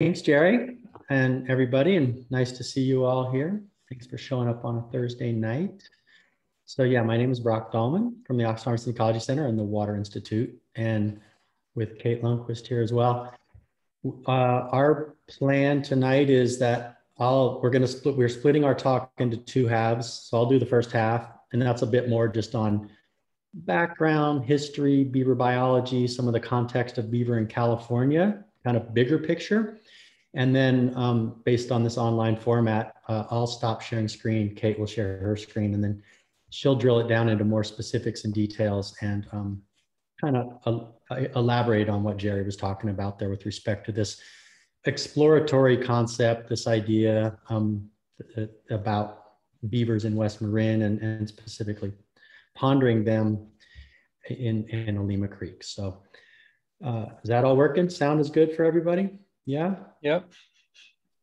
Thanks, Jerry, and everybody, and nice to see you all here. Thanks for showing up on a Thursday night. So yeah, my name is Brock Dolman from the Oxnard Ecology Center and the Water Institute, and with Kate Lundquist here as well. Uh, our plan tonight is that I'll, we're to split, we're splitting our talk into two halves. So I'll do the first half, and that's a bit more just on background, history, beaver biology, some of the context of beaver in California, kind of bigger picture. And then um, based on this online format, uh, I'll stop sharing screen. Kate will share her screen and then she'll drill it down into more specifics and details and um, kind of uh, elaborate on what Jerry was talking about there with respect to this exploratory concept, this idea um, about beavers in West Marin and, and specifically pondering them in, in Olema Creek. So uh, is that all working? Sound is good for everybody? Yeah? Yep.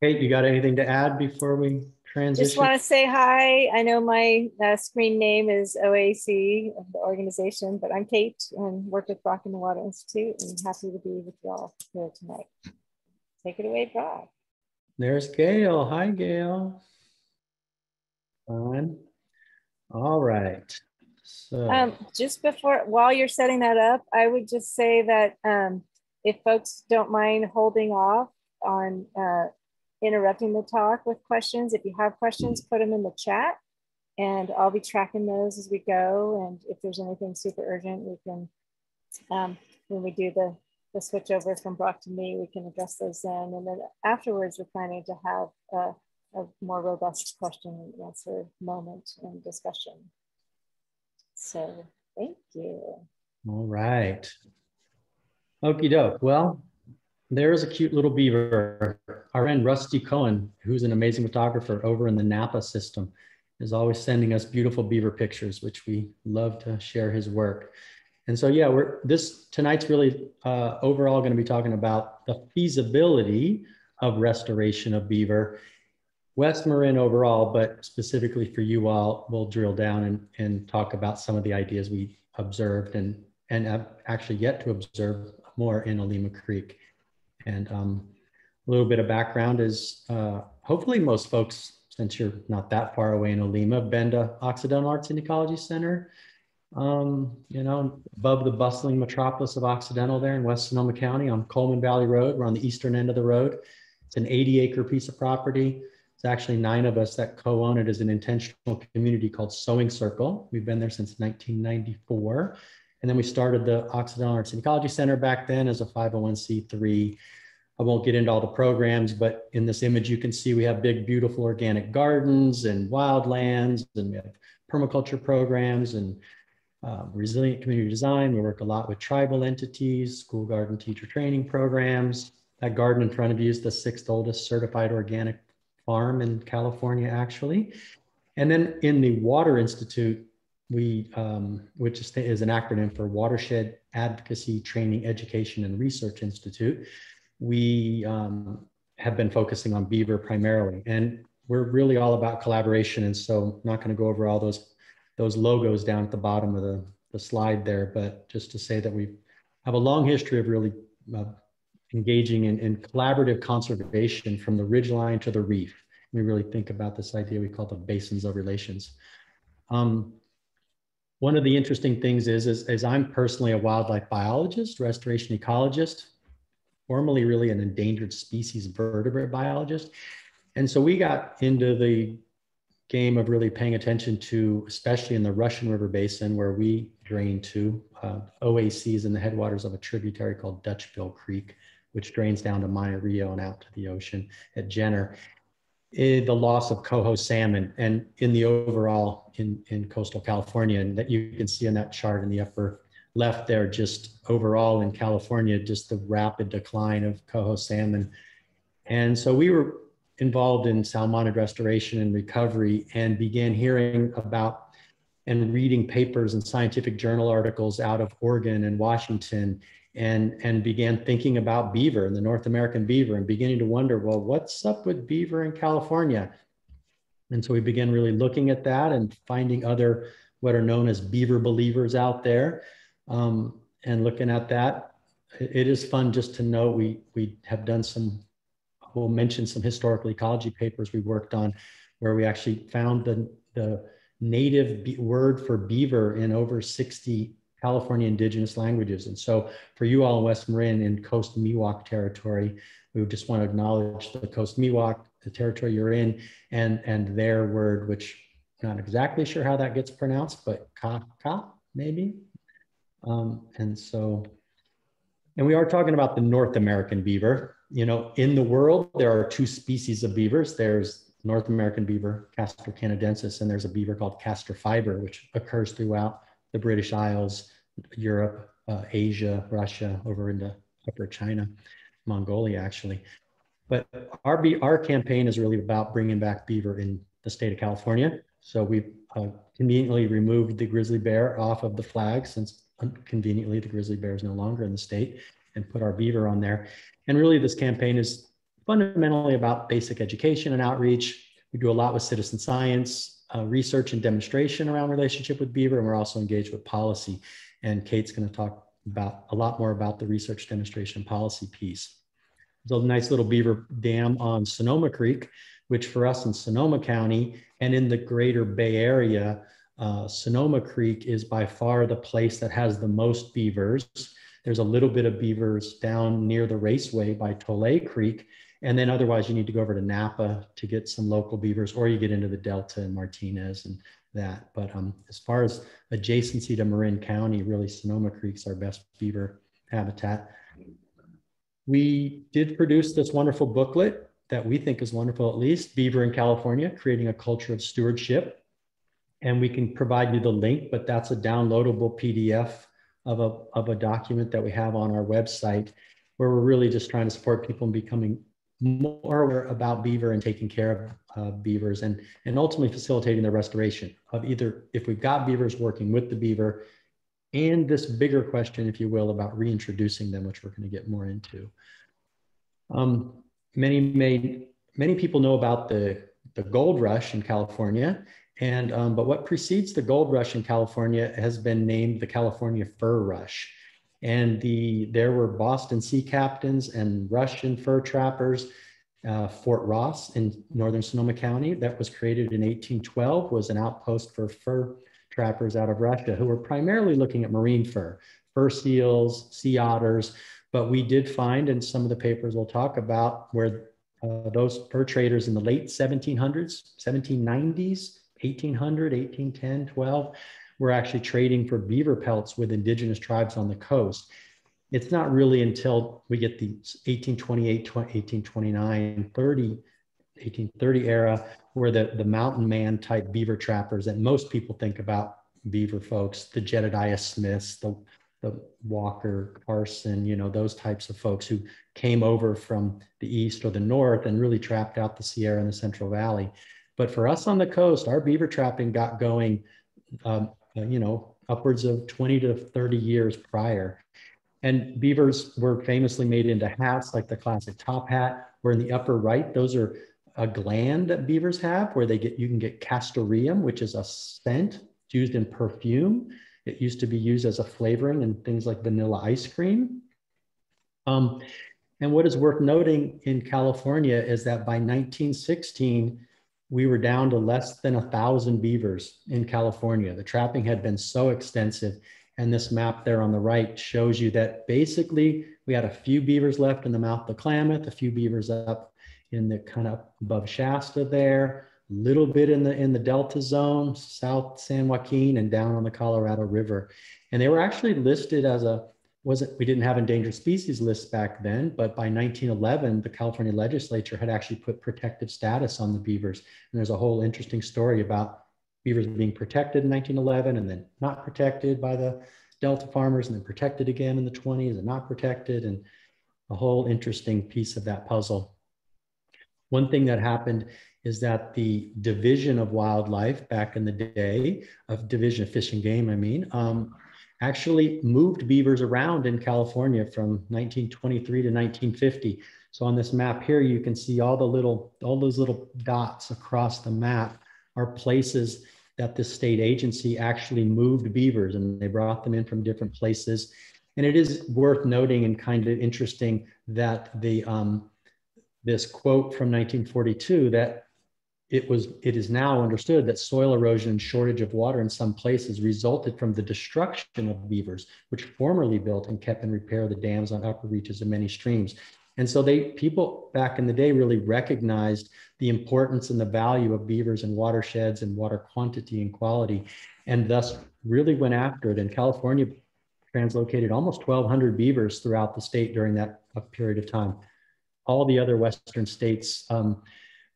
Kate, you got anything to add before we transition? Just want to say hi. I know my uh, screen name is OAC of the organization, but I'm Kate and work with Brock in the Water Institute and happy to be with you all here tonight. Take it away, Brock. There's Gail. Hi, Gail. Fun. All right. So um, just before, while you're setting that up, I would just say that um, if folks don't mind holding off on uh, interrupting the talk with questions, if you have questions, put them in the chat and I'll be tracking those as we go. And if there's anything super urgent, we can, um, when we do the, the switch over from Brock to me, we can address those then. And then afterwards, we're planning to have a, a more robust question and answer moment and discussion. So thank you. All right. Okie doke. Well, there's a cute little beaver. Our friend Rusty Cohen, who's an amazing photographer over in the Napa system, is always sending us beautiful beaver pictures, which we love to share his work. And so, yeah, we're this tonight's really uh, overall going to be talking about the feasibility of restoration of beaver West Marin overall, but specifically for you all, we'll drill down and, and talk about some of the ideas we observed and, and have actually yet to observe more in Olema Creek. And um, a little bit of background is uh, hopefully most folks, since you're not that far away in Olema, been to Occidental Arts and Ecology Center, um, you know, above the bustling metropolis of Occidental there in West Sonoma County on Coleman Valley Road. We're on the eastern end of the road. It's an 80 acre piece of property It's actually nine of us that co-own it as an intentional community called Sowing Circle. We've been there since 1994. And then we started the Occidental Arts and Ecology Center back then as a 501c3. I won't get into all the programs, but in this image, you can see we have big, beautiful organic gardens and wildlands, and we have permaculture programs and uh, resilient community design. We work a lot with tribal entities, school garden teacher training programs. That garden in front of you is the sixth oldest certified organic farm in California, actually. And then in the Water Institute, we, um, which is an acronym for Watershed Advocacy Training Education and Research Institute, we um, have been focusing on beaver primarily. And we're really all about collaboration. And so I'm not going to go over all those, those logos down at the bottom of the, the slide there, but just to say that we have a long history of really uh, engaging in, in collaborative conservation from the ridgeline to the reef. We really think about this idea we call the basins of relations. Um, one of the interesting things is, is, is I'm personally a wildlife biologist, restoration ecologist, formerly really an endangered species vertebrate biologist. And so we got into the game of really paying attention to, especially in the Russian River Basin where we drain to, uh, OACs in the headwaters of a tributary called Dutchbill Creek which drains down to Monte Rio and out to the ocean at Jenner, Eh, the loss of coho salmon and in the overall in, in coastal California. And that you can see in that chart in the upper left there, just overall in California, just the rapid decline of coho salmon. And so we were involved in salmonid restoration and recovery and began hearing about and reading papers and scientific journal articles out of Oregon and Washington and and began thinking about beaver and the North American beaver and beginning to wonder, well, what's up with beaver in California? And so we began really looking at that and finding other what are known as beaver believers out there, um, and looking at that. It is fun just to know we we have done some we'll mention some historical ecology papers we worked on where we actually found the, the native word for beaver in over 60 California indigenous languages. And so for you all in West Marin in Coast Miwok territory, we just want to acknowledge the Coast Miwok, the territory you're in, and, and their word, which I'm not exactly sure how that gets pronounced, but ka, ka maybe. Um, and so, and we are talking about the North American beaver. You know, in the world, there are two species of beavers. There's North American beaver, Castor canadensis, and there's a beaver called Castor fiber, which occurs throughout the British Isles, Europe, uh, Asia, Russia, over into upper China, Mongolia, actually. But our, our campaign is really about bringing back beaver in the state of California. So we uh, conveniently removed the grizzly bear off of the flag since conveniently the grizzly bear is no longer in the state and put our beaver on there. And really this campaign is fundamentally about basic education and outreach. We do a lot with citizen science, uh, research and demonstration around relationship with beaver, and we're also engaged with policy. And Kate's going to talk about a lot more about the research, demonstration, policy piece. There's a nice little beaver dam on Sonoma Creek, which for us in Sonoma County and in the greater Bay Area, uh, Sonoma Creek is by far the place that has the most beavers. There's a little bit of beavers down near the raceway by Tolay Creek, and then otherwise, you need to go over to Napa to get some local beavers, or you get into the Delta and Martinez and that. But um, as far as adjacency to Marin County, really Sonoma Creek's our best beaver habitat. We did produce this wonderful booklet that we think is wonderful, at least Beaver in California, creating a culture of stewardship. And we can provide you the link, but that's a downloadable PDF of a, of a document that we have on our website where we're really just trying to support people in becoming more about beaver and taking care of uh, beavers and, and ultimately facilitating the restoration of either if we've got beavers working with the beaver and this bigger question, if you will, about reintroducing them, which we're going to get more into. Um, many may, many people know about the, the gold rush in California, and um, but what precedes the gold rush in California has been named the California Fur Rush. And the there were Boston sea captains and Russian fur trappers. Uh, Fort Ross in northern Sonoma County that was created in 1812 was an outpost for fur trappers out of Russia who were primarily looking at marine fur, fur seals, sea otters. But we did find in some of the papers we'll talk about where uh, those fur traders in the late 1700s, 1790s, 1800, 1810, 12, we're actually trading for beaver pelts with indigenous tribes on the coast. It's not really until we get the 1828, 1829, 30, 1830 era where the, the mountain man type beaver trappers that most people think about beaver folks, the Jedediah Smiths, the, the Walker Carson, you know, those types of folks who came over from the east or the north and really trapped out the Sierra and the Central Valley. But for us on the coast, our beaver trapping got going um, you know, upwards of 20 to 30 years prior. And beavers were famously made into hats like the classic top hat, where in the upper right, those are a gland that beavers have where they get, you can get castoreum, which is a scent used in perfume. It used to be used as a flavoring in things like vanilla ice cream. Um, and what is worth noting in California is that by 1916, we were down to less than a thousand beavers in California. The trapping had been so extensive. And this map there on the right shows you that basically we had a few beavers left in the mouth of the Klamath, a few beavers up in the kind of above Shasta there, a little bit in the in the Delta zone, South San Joaquin, and down on the Colorado River. And they were actually listed as a wasn't we didn't have endangered species lists back then, but by 1911, the California legislature had actually put protective status on the beavers. And there's a whole interesting story about beavers being protected in 1911 and then not protected by the Delta farmers and then protected again in the 20s and not protected and a whole interesting piece of that puzzle. One thing that happened is that the division of wildlife back in the day of division of fish and game, I mean, um, actually moved beavers around in California from 1923 to 1950. So on this map here, you can see all the little, all those little dots across the map are places that the state agency actually moved beavers and they brought them in from different places. And it is worth noting and kind of interesting that the, um, this quote from 1942 that it was it is now understood that soil erosion and shortage of water in some places resulted from the destruction of beavers which formerly built and kept in repair the dams on upper reaches of many streams. And so they people back in the day really recognized the importance and the value of beavers and watersheds and water quantity and quality and thus really went after it. And california translocated almost 1200 beavers throughout the state during that period of time. All the other western states um,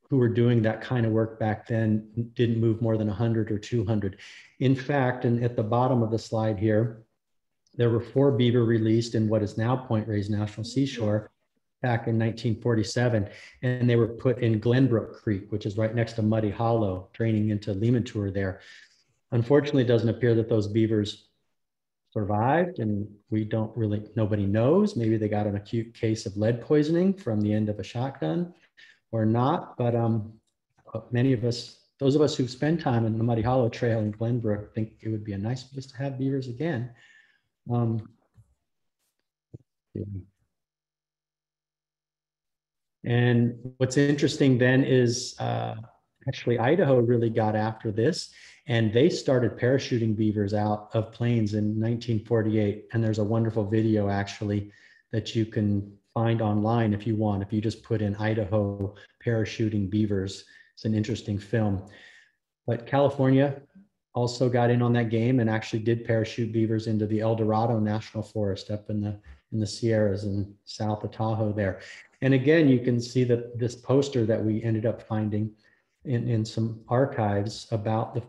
who were doing that kind of work back then didn't move more than 100 or 200. In fact, and at the bottom of the slide here, there were four beaver released in what is now Point Reyes National Seashore back in 1947, and they were put in Glenbrook Creek, which is right next to Muddy Hollow, draining into Limantour there. Unfortunately, it doesn't appear that those beavers survived, and we don't really, nobody knows. Maybe they got an acute case of lead poisoning from the end of a shotgun or not. But um, many of us, those of us who've spent time in the Muddy Hollow Trail in Glenbrook, think it would be a nice place to have beavers again. Um, and what's interesting then is uh, actually Idaho really got after this and they started parachuting beavers out of planes in 1948. And there's a wonderful video actually that you can find online if you want. If you just put in Idaho parachuting beavers, it's an interesting film. But California also got in on that game and actually did parachute beavers into the El Dorado National Forest up in the in the Sierras and south of Tahoe there. And again, you can see that this poster that we ended up finding in, in some archives about the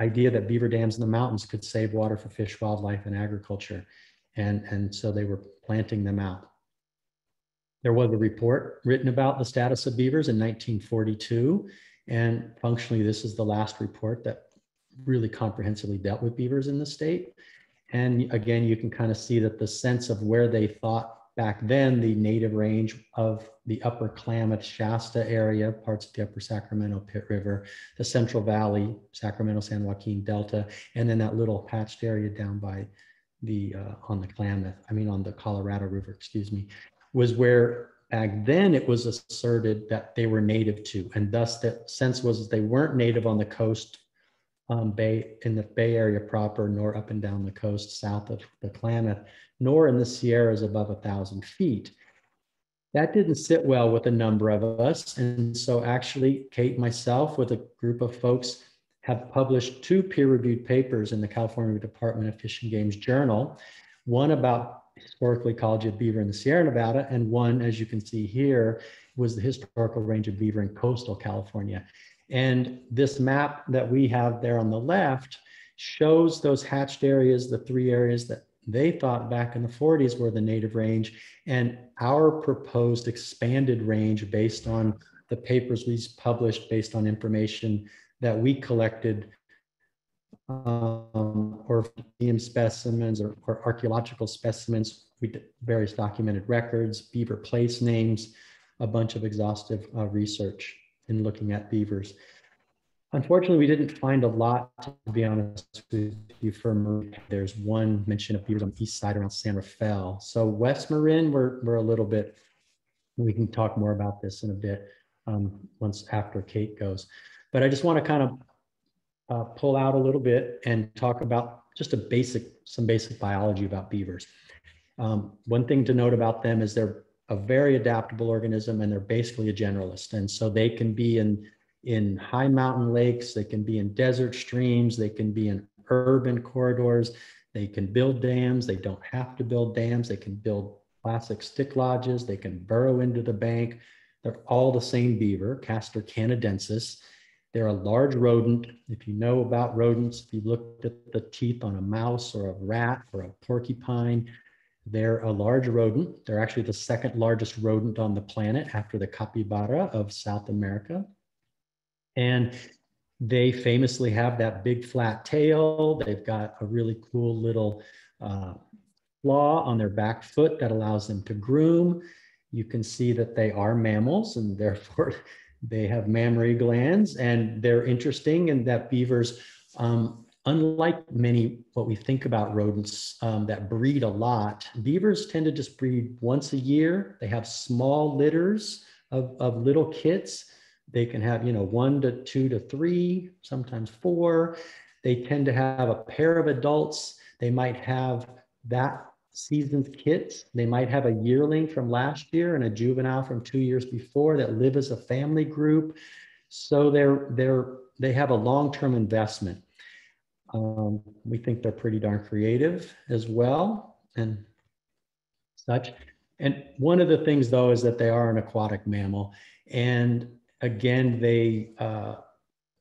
idea that beaver dams in the mountains could save water for fish, wildlife, and agriculture. And, and so they were planting them out. There was a report written about the status of beavers in 1942. And functionally, this is the last report that really comprehensively dealt with beavers in the state. And again, you can kind of see that the sense of where they thought back then the native range of the upper Klamath Shasta area, parts of the upper Sacramento Pit River, the Central Valley, Sacramento San Joaquin Delta, and then that little patched area down by the uh, on the Klamath, I mean on the Colorado River, excuse me, was where back then it was asserted that they were native to, and thus the sense was they weren't native on the coast um, Bay in the Bay Area proper, nor up and down the coast south of the Klamath, nor in the Sierras above a thousand feet. That didn't sit well with a number of us, and so actually, Kate, myself, with a group of folks, have published two peer-reviewed papers in the California Department of Fish and Game's journal, one about historical ecology of beaver in the Sierra Nevada, and one, as you can see here, was the historical range of beaver in coastal California. And this map that we have there on the left shows those hatched areas, the three areas that they thought back in the 40s were the native range, and our proposed expanded range based on the papers we published based on information that we collected um, or museum specimens or, or, archaeological specimens, we various documented records, beaver place names, a bunch of exhaustive uh, research in looking at beavers. Unfortunately, we didn't find a lot, to be honest with you, for Marin. There's one mention of beavers on the east side around San Rafael. So West Marin, we're, we're a little bit, we can talk more about this in a bit um, once after Kate goes. But I just want to kind of uh, pull out a little bit and talk about just a basic, some basic biology about beavers. Um, one thing to note about them is they're a very adaptable organism and they're basically a generalist. And so they can be in, in high mountain lakes, they can be in desert streams, they can be in urban corridors, they can build dams, they don't have to build dams, they can build classic stick lodges, they can burrow into the bank. They're all the same beaver, Castor canadensis. They're a large rodent. If you know about rodents, if you looked at the teeth on a mouse or a rat or a porcupine, they're a large rodent. They're actually the second largest rodent on the planet after the capybara of South America. And they famously have that big flat tail. They've got a really cool little uh, claw on their back foot that allows them to groom. You can see that they are mammals and therefore they have mammary glands and they're interesting in that beavers um, unlike many what we think about rodents um, that breed a lot, beavers tend to just breed once a year. They have small litters of, of little kits. They can have, you know, one to two to three, sometimes four. They tend to have a pair of adults. They might have that season's kits. They might have a yearling from last year and a juvenile from two years before that live as a family group. So they're they're they have a long-term investment. Um, we think they're pretty darn creative as well and such. And one of the things though is that they are an aquatic mammal. And again, they uh,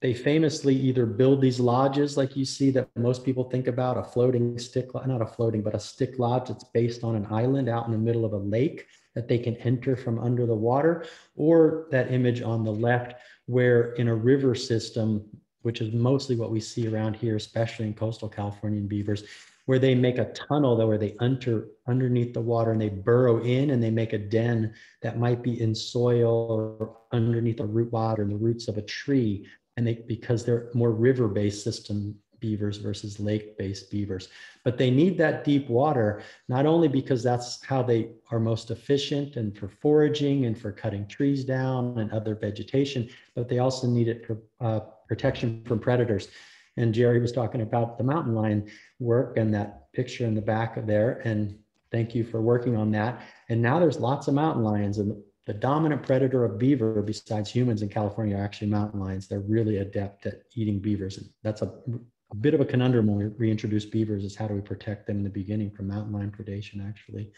they famously either build these lodges like you see that most people think about a floating stick not a floating but a stick lodge that's based on an island out in the middle of a lake that they can enter from under the water or that image on the left where in a river system which is mostly what we see around here especially in coastal californian beavers where they make a tunnel where they enter underneath the water and they burrow in and they make a den that might be in soil or underneath the root water in the roots of a tree and they because they're more river-based system beavers versus lake-based beavers. But they need that deep water, not only because that's how they are most efficient and for foraging and for cutting trees down and other vegetation, but they also need it for uh, protection from predators. And Jerry was talking about the mountain lion work and that picture in the back of there. And thank you for working on that. And now there's lots of mountain lions and the dominant predator of beaver, besides humans in California, are actually mountain lions. They're really adept at eating beavers. And that's a, a bit of a conundrum when we reintroduce beavers is how do we protect them in the beginning from mountain lion predation, actually.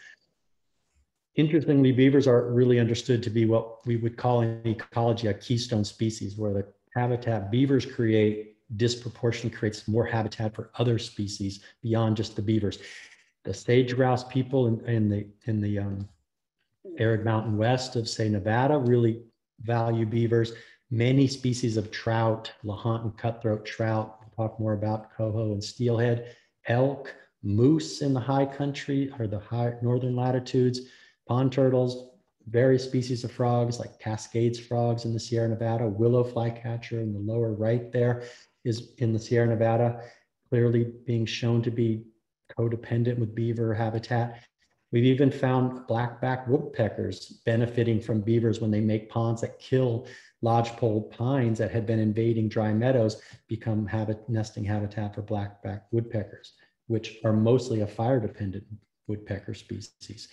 Interestingly, beavers are really understood to be what we would call in ecology a keystone species, where the habitat beavers create disproportionately creates more habitat for other species beyond just the beavers. The sage grouse people in, in the in the um, arid mountain west of, say, Nevada, really value beavers. Many species of trout, Lahontan cutthroat trout, we'll talk more about coho and steelhead, elk, moose in the high country or the high northern latitudes, pond turtles, various species of frogs like Cascades frogs in the Sierra Nevada, willow flycatcher in the lower right there is in the Sierra Nevada, clearly being shown to be codependent with beaver habitat. We've even found blackback woodpeckers benefiting from beavers when they make ponds that kill lodgepole pines that had been invading dry meadows become habit, nesting habitat for blackback woodpeckers, which are mostly a fire dependent woodpecker species.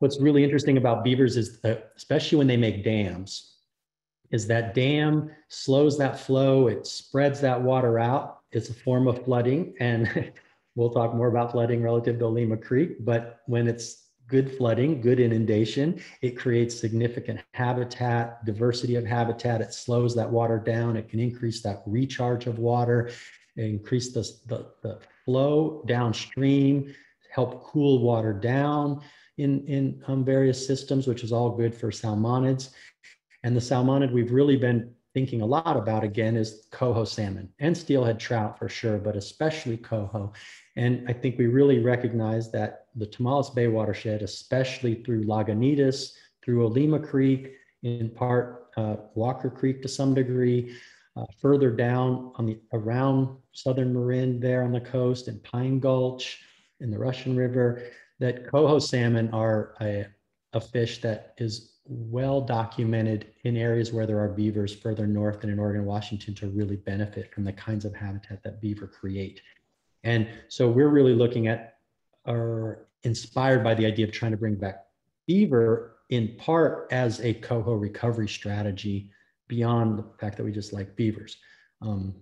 What's really interesting about beavers is, that, especially when they make dams, is that dam slows that flow, it spreads that water out. It's a form of flooding. And We'll talk more about flooding relative to Olema Creek, but when it's good flooding, good inundation, it creates significant habitat, diversity of habitat. It slows that water down. It can increase that recharge of water, increase the, the, the flow downstream, help cool water down in, in um, various systems, which is all good for salmonids. And the salmonid we've really been thinking a lot about again is coho salmon and steelhead trout for sure, but especially coho. And I think we really recognize that the Tomales Bay watershed, especially through Lagunitas, through Olema Creek, in part uh, Walker Creek to some degree, uh, further down on the around southern Marin there on the coast and Pine Gulch in the Russian River, that coho salmon are a, a fish that is well documented in areas where there are beavers further north than in Oregon, Washington to really benefit from the kinds of habitat that beaver create. And so we're really looking at are inspired by the idea of trying to bring back beaver in part as a coho recovery strategy beyond the fact that we just like beavers. Um,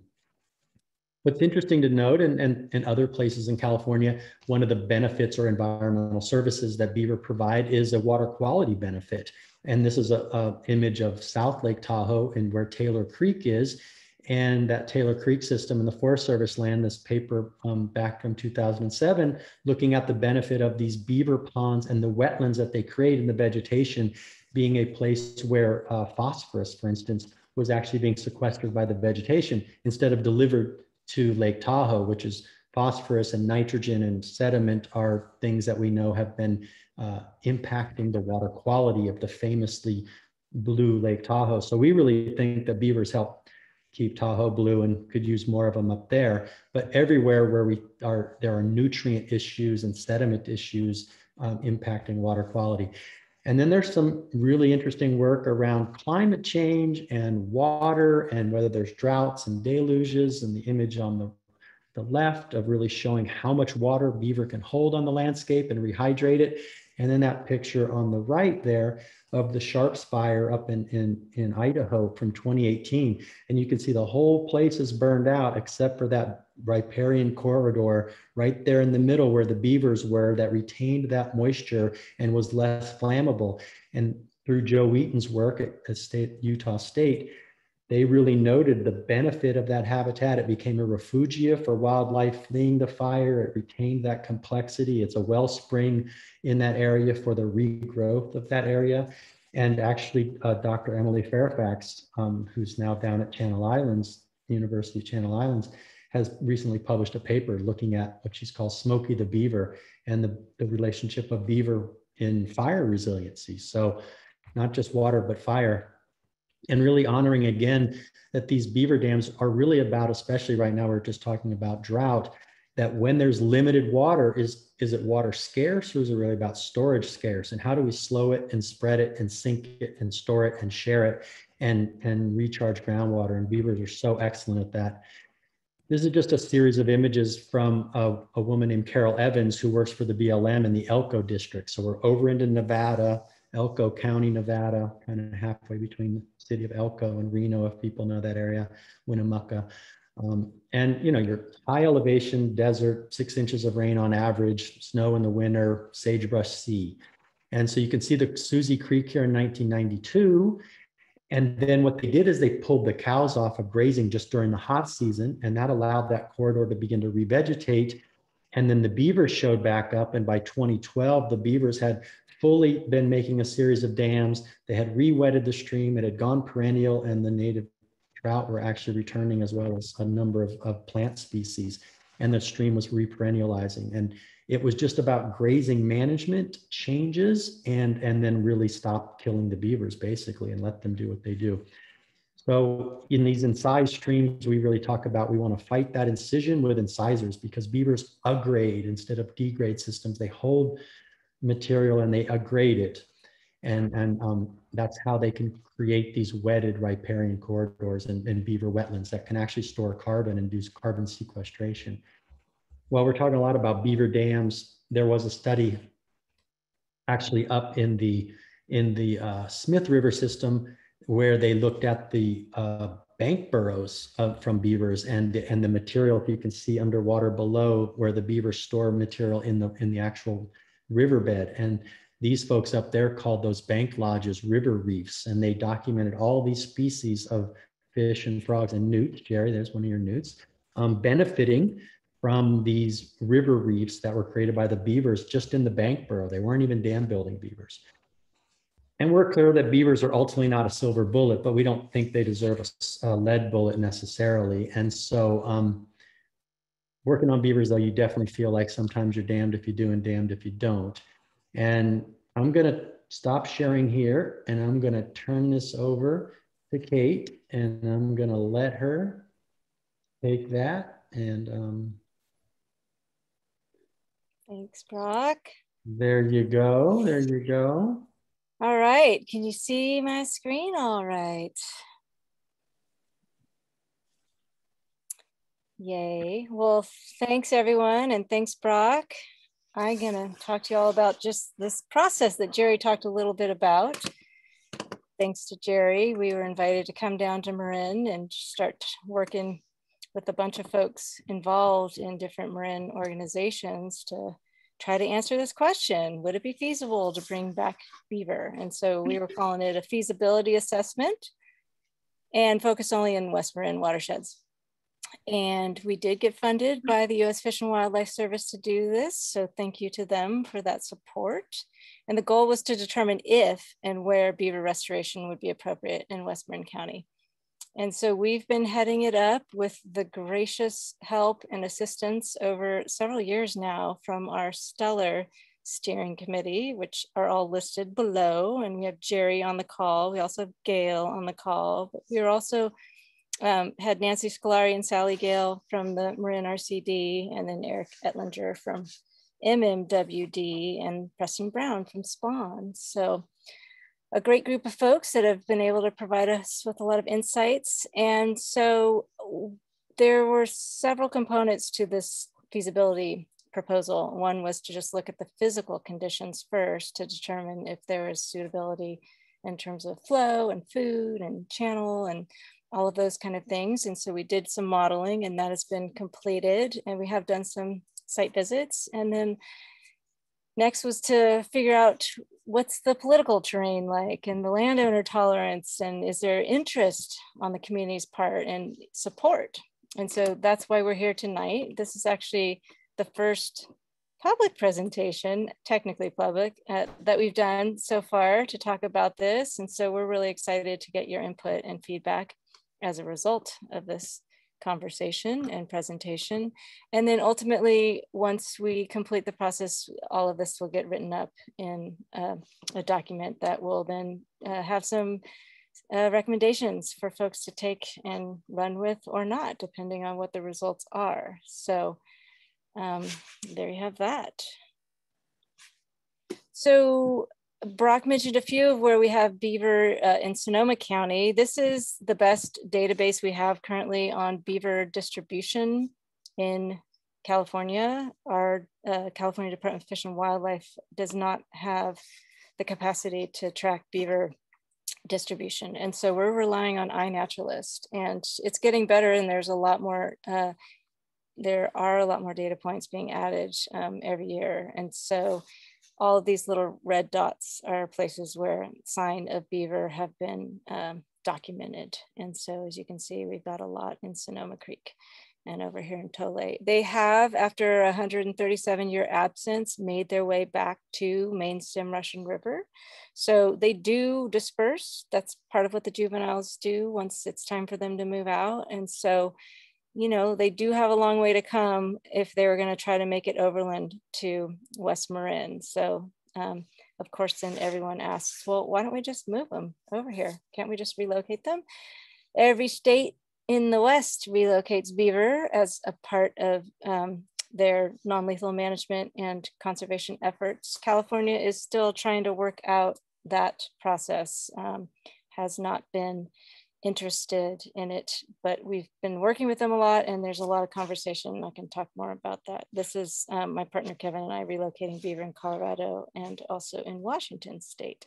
what's interesting to note, and, and, and other places in California, one of the benefits or environmental services that beaver provide is a water quality benefit. And this is a, a image of South Lake Tahoe and where Taylor Creek is. And that Taylor Creek system and the Forest Service land, this paper um, back from 2007, looking at the benefit of these beaver ponds and the wetlands that they create in the vegetation being a place where uh, phosphorus, for instance, was actually being sequestered by the vegetation instead of delivered to Lake Tahoe, which is phosphorus and nitrogen and sediment are things that we know have been uh, impacting the water quality of the famously blue Lake Tahoe. So we really think that beavers help keep Tahoe blue and could use more of them up there. But everywhere where we are, there are nutrient issues and sediment issues um, impacting water quality. And then there's some really interesting work around climate change and water and whether there's droughts and deluges and the image on the, the left of really showing how much water beaver can hold on the landscape and rehydrate it. And then that picture on the right there of the Sharps fire up in, in, in Idaho from 2018. And you can see the whole place is burned out except for that riparian corridor right there in the middle where the beavers were that retained that moisture and was less flammable. And through Joe Wheaton's work at, at State, Utah State, they really noted the benefit of that habitat. It became a refugia for wildlife fleeing the fire. It retained that complexity. It's a wellspring in that area for the regrowth of that area. And actually, uh, Dr. Emily Fairfax, um, who's now down at Channel Islands, University of Channel Islands, has recently published a paper looking at what she's called Smokey the Beaver and the, the relationship of beaver in fire resiliency. So not just water, but fire and really honoring again that these beaver dams are really about, especially right now, we're just talking about drought, that when there's limited water, is, is it water scarce or is it really about storage scarce? And how do we slow it and spread it and sink it and store it and share it and, and recharge groundwater? And beavers are so excellent at that. This is just a series of images from a, a woman named Carol Evans who works for the BLM in the Elko district. So we're over into Nevada, Elko County, Nevada, kind of halfway between the city of Elko and Reno, if people know that area, Winnemucca. Um, and you know, your high elevation desert, six inches of rain on average, snow in the winter, sagebrush sea. And so you can see the Susie Creek here in 1992. And then what they did is they pulled the cows off of grazing just during the hot season, and that allowed that corridor to begin to revegetate. And then the beavers showed back up. And by 2012, the beavers had fully been making a series of dams. They had re-wetted the stream. It had gone perennial and the native trout were actually returning as well as a number of, of plant species. And the stream was reperennializing. And it was just about grazing management changes and, and then really stop killing the beavers basically and let them do what they do. So in these incised streams, we really talk about we want to fight that incision with incisors because beavers upgrade instead of degrade systems. They hold material and they aggrade it. And, and um, that's how they can create these wetted riparian corridors and, and beaver wetlands that can actually store carbon and do carbon sequestration. While we're talking a lot about beaver dams, there was a study actually up in the in the uh, Smith River system where they looked at the uh, bank burrows from beavers and the, and the material you can see underwater below where the beavers store material in the in the actual riverbed. And these folks up there called those bank lodges river reefs, and they documented all these species of fish and frogs and newts. Jerry, there's one of your newts, um, benefiting from these river reefs that were created by the beavers just in the bank burrow. They weren't even dam building beavers. And we're clear that beavers are ultimately not a silver bullet, but we don't think they deserve a, a lead bullet necessarily. And so um, working on beavers though you definitely feel like sometimes you're damned if you do and damned if you don't. And i'm going to stop sharing here and i'm going to turn this over to kate and i'm going to let her take that and um, thanks brock. there you go there you go. All right. Can you see my screen? All right Yay. Well, thanks everyone. And thanks, Brock. I'm going to talk to you all about just this process that Jerry talked a little bit about. Thanks to Jerry, we were invited to come down to Marin and start working with a bunch of folks involved in different Marin organizations to try to answer this question. Would it be feasible to bring back beaver? And so we were calling it a feasibility assessment and focus only in West Marin watersheds. And we did get funded mm. by the US Fish and Wildlife Service to do this. So thank you to them for that support. And the goal was to determine if and where beaver restoration would be appropriate in West Marin County. And so we've been heading it up with the gracious help and assistance over several years now from our stellar steering committee, which are all listed below. And we have Jerry on the call. We also have Gail on the call, but we are also um, had Nancy Scolari and Sally Gale from the Marin RCD, and then Eric Ettlinger from MMWD, and Preston Brown from SPAWN. So a great group of folks that have been able to provide us with a lot of insights. And so there were several components to this feasibility proposal. One was to just look at the physical conditions first to determine if there is suitability in terms of flow and food and channel and all of those kind of things. And so we did some modeling and that has been completed and we have done some site visits. And then next was to figure out what's the political terrain like and the landowner tolerance and is there interest on the community's part and support. And so that's why we're here tonight. This is actually the first public presentation, technically public, uh, that we've done so far to talk about this. And so we're really excited to get your input and feedback as a result of this conversation and presentation. And then ultimately, once we complete the process, all of this will get written up in uh, a document that will then uh, have some uh, recommendations for folks to take and run with or not, depending on what the results are. So um, there you have that. So Brock mentioned a few of where we have beaver uh, in Sonoma County. This is the best database we have currently on beaver distribution in California. Our uh, California Department of Fish and Wildlife does not have the capacity to track beaver distribution. And so we're relying on iNaturalist and it's getting better and there's a lot more uh, there are a lot more data points being added um, every year. And so all of these little red dots are places where sign of beaver have been um, documented. And so as you can see, we've got a lot in Sonoma Creek and over here in Tolay. They have, after 137 year absence, made their way back to main stem Russian River. So they do disperse. That's part of what the juveniles do once it's time for them to move out. And so you know, they do have a long way to come if they were going to try to make it overland to West Marin. So, um, of course, then everyone asks, well, why don't we just move them over here? Can't we just relocate them? Every state in the West relocates beaver as a part of um, their non-lethal management and conservation efforts. California is still trying to work out that process, um, has not been interested in it, but we've been working with them a lot and there's a lot of conversation. I can talk more about that. This is um, my partner Kevin and I relocating beaver in Colorado and also in Washington state.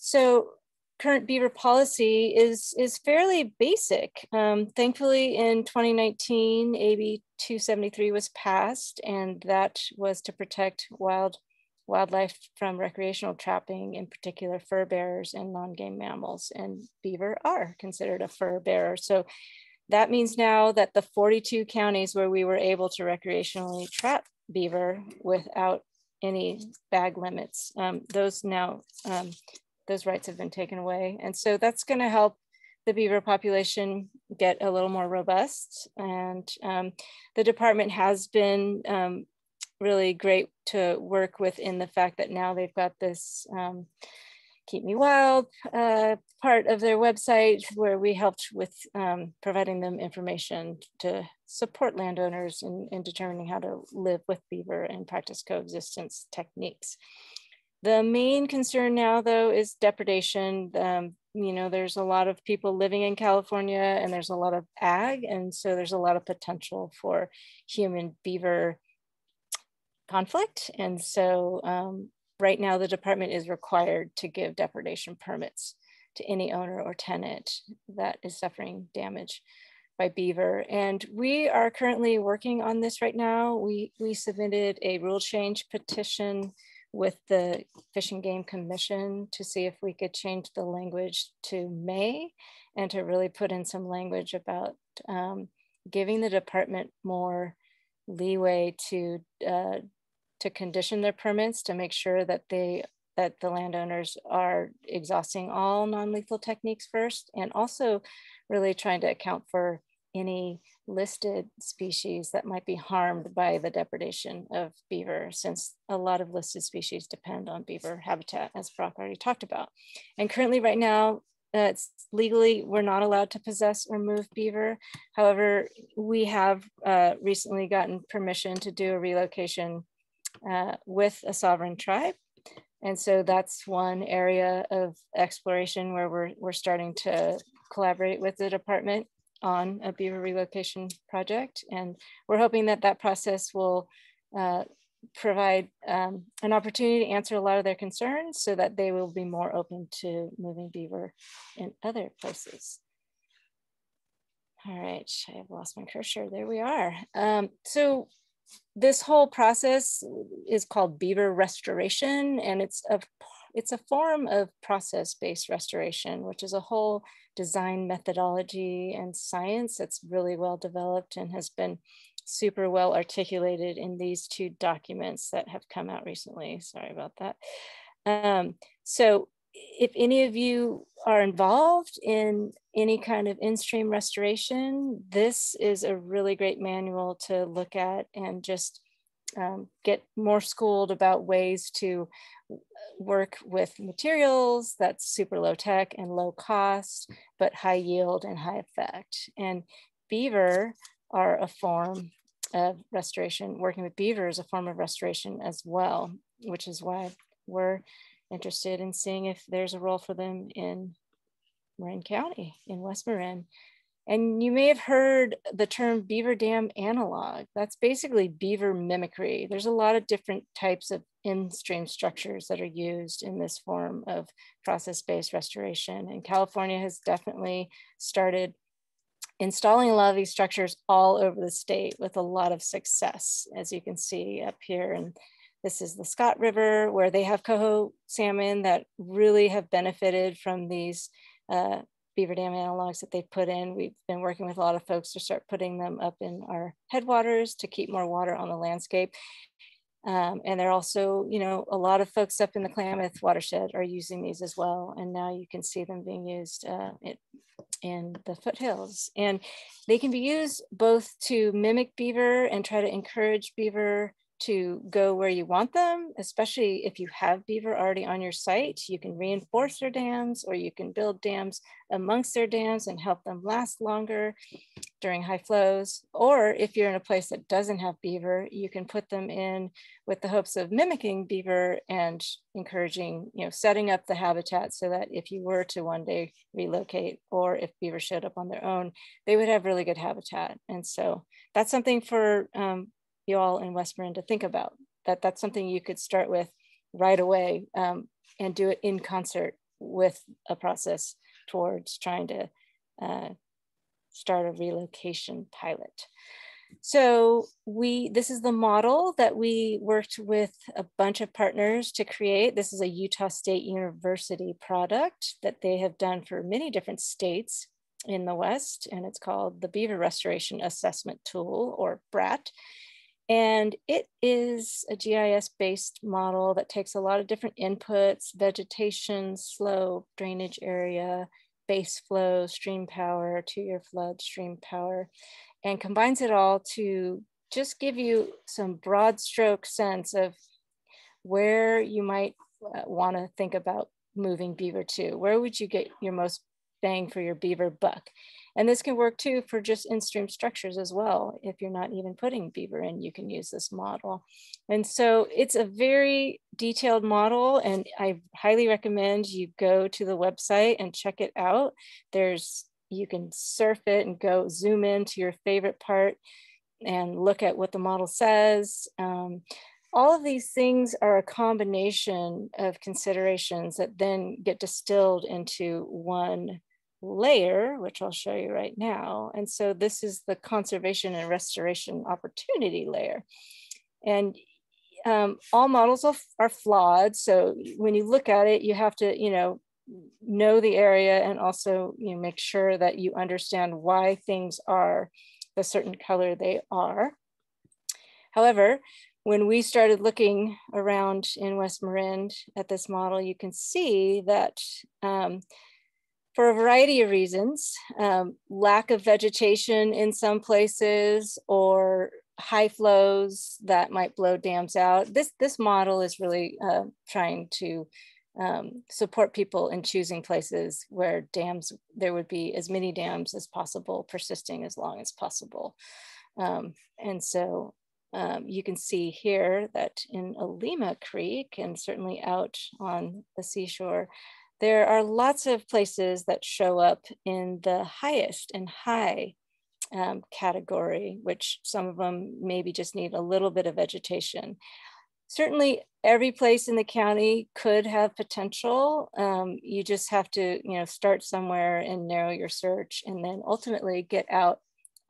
So current beaver policy is, is fairly basic. Um, thankfully in 2019, AB 273 was passed and that was to protect wild wildlife from recreational trapping, in particular fur bearers and non-game mammals, and beaver are considered a fur bearer. So that means now that the 42 counties where we were able to recreationally trap beaver without any bag limits, um, those now, um, those rights have been taken away. And so that's gonna help the beaver population get a little more robust. And um, the department has been um, really great to work with in the fact that now they've got this um, Keep Me Wild uh, part of their website where we helped with um, providing them information to support landowners in, in determining how to live with beaver and practice coexistence techniques. The main concern now though is depredation. Um, you know, there's a lot of people living in California and there's a lot of ag. And so there's a lot of potential for human beaver conflict. And so um, right now the department is required to give depredation permits to any owner or tenant that is suffering damage by beaver. And we are currently working on this right now. We, we submitted a rule change petition with the Fish and Game Commission to see if we could change the language to may and to really put in some language about um, giving the department more leeway to uh, to condition their permits to make sure that they that the landowners are exhausting all non-lethal techniques first and also really trying to account for any listed species that might be harmed by the depredation of beaver since a lot of listed species depend on beaver habitat as Brock already talked about. And currently right now uh, legally, we're not allowed to possess or move beaver. However, we have uh, recently gotten permission to do a relocation uh, with a sovereign tribe. And so that's one area of exploration where we're, we're starting to collaborate with the department on a beaver relocation project. And we're hoping that that process will uh, provide um, an opportunity to answer a lot of their concerns so that they will be more open to moving beaver in other places. All right, I've lost my cursor. There we are. Um, so this whole process is called beaver restoration, and it's a it's a form of process-based restoration, which is a whole design methodology and science that's really well developed and has been super well articulated in these two documents that have come out recently. Sorry about that. Um, so if any of you are involved in any kind of in-stream restoration, this is a really great manual to look at and just um, get more schooled about ways to work with materials that's super low tech and low cost, but high yield and high effect. And beaver are a form of restoration. Working with beaver is a form of restoration as well, which is why we're interested in seeing if there's a role for them in Marin County, in West Marin. And you may have heard the term beaver dam analog. That's basically beaver mimicry. There's a lot of different types of in-stream structures that are used in this form of process-based restoration. And California has definitely started installing a lot of these structures all over the state with a lot of success, as you can see up here. And this is the Scott River where they have coho salmon that really have benefited from these uh, beaver dam analogs that they've put in. We've been working with a lot of folks to start putting them up in our headwaters to keep more water on the landscape. Um, and they're also, you know, a lot of folks up in the Klamath watershed are using these as well. And now you can see them being used uh, in the foothills. And they can be used both to mimic beaver and try to encourage beaver to go where you want them, especially if you have beaver already on your site. You can reinforce their dams or you can build dams amongst their dams and help them last longer during high flows. Or if you're in a place that doesn't have beaver, you can put them in with the hopes of mimicking beaver and encouraging, you know, setting up the habitat so that if you were to one day relocate or if beaver showed up on their own, they would have really good habitat. And so that's something for um, you all in West Marin to think about. That that's something you could start with right away um, and do it in concert with a process towards trying to uh, start a relocation pilot. So we, this is the model that we worked with a bunch of partners to create. This is a Utah State University product that they have done for many different states in the West, and it's called the Beaver Restoration Assessment Tool, or BRAT. And it is a GIS based model that takes a lot of different inputs, vegetation, slope, drainage area, base flow, stream power, two year flood, stream power, and combines it all to just give you some broad stroke sense of where you might uh, want to think about moving beaver to. Where would you get your most bang for your beaver buck? And this can work too for just in-stream structures as well. If you're not even putting beaver in, you can use this model. And so it's a very detailed model and I highly recommend you go to the website and check it out. There's, you can surf it and go zoom in to your favorite part and look at what the model says. Um, all of these things are a combination of considerations that then get distilled into one layer, which I'll show you right now. And so this is the conservation and restoration opportunity layer. And um, all models are flawed. So when you look at it, you have to, you know, know the area and also you know, make sure that you understand why things are the certain color they are. However, when we started looking around in West Marin at this model, you can see that um, for a variety of reasons, um, lack of vegetation in some places or high flows that might blow dams out. This, this model is really uh, trying to um, support people in choosing places where dams, there would be as many dams as possible, persisting as long as possible. Um, and so um, you can see here that in Olema Creek and certainly out on the seashore, there are lots of places that show up in the highest and high um, category, which some of them maybe just need a little bit of vegetation. Certainly every place in the county could have potential. Um, you just have to you know, start somewhere and narrow your search and then ultimately get out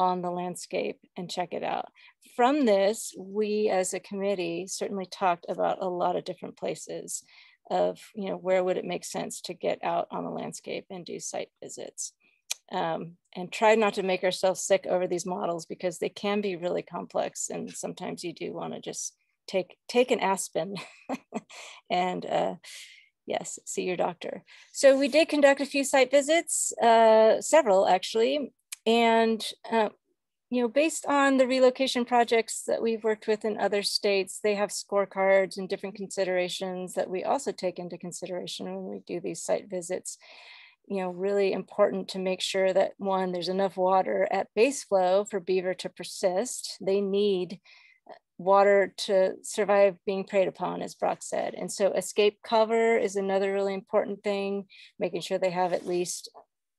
on the landscape and check it out. From this, we as a committee certainly talked about a lot of different places of, you know, where would it make sense to get out on the landscape and do site visits. Um, and try not to make ourselves sick over these models because they can be really complex and sometimes you do want to just take take an aspen and uh, yes see your doctor so we did conduct a few site visits uh, several actually and uh, you know, based on the relocation projects that we've worked with in other states, they have scorecards and different considerations that we also take into consideration when we do these site visits. You know, really important to make sure that one, there's enough water at base flow for beaver to persist. They need uh, water to survive being preyed upon, as Brock said. And so escape cover is another really important thing, making sure they have at least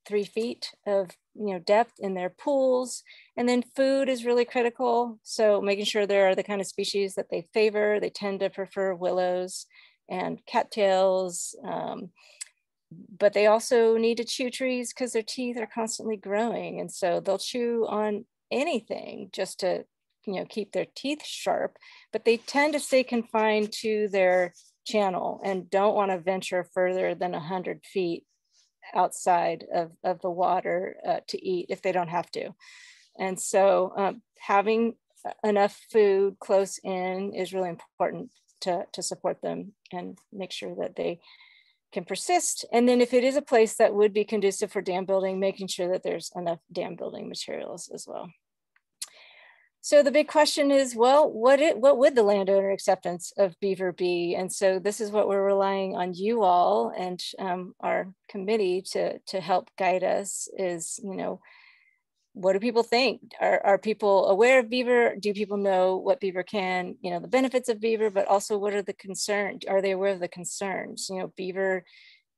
three feet of you know depth in their pools. And then food is really critical. So making sure there are the kind of species that they favor. They tend to prefer willows and cattails um, but they also need to chew trees because their teeth are constantly growing. And so they'll chew on anything just to you know keep their teeth sharp but they tend to stay confined to their channel and don't want to venture further than 100 feet outside of, of the water uh, to eat if they don't have to. And so um, having enough food close in is really important to, to support them and make sure that they can persist. And then if it is a place that would be conducive for dam building, making sure that there's enough dam building materials as well. So the big question is, well, what it, what would the landowner acceptance of beaver be? And so this is what we're relying on you all and um, our committee to to help guide us. Is you know, what do people think? Are are people aware of beaver? Do people know what beaver can? You know, the benefits of beaver, but also what are the concerns? Are they aware of the concerns? You know, beaver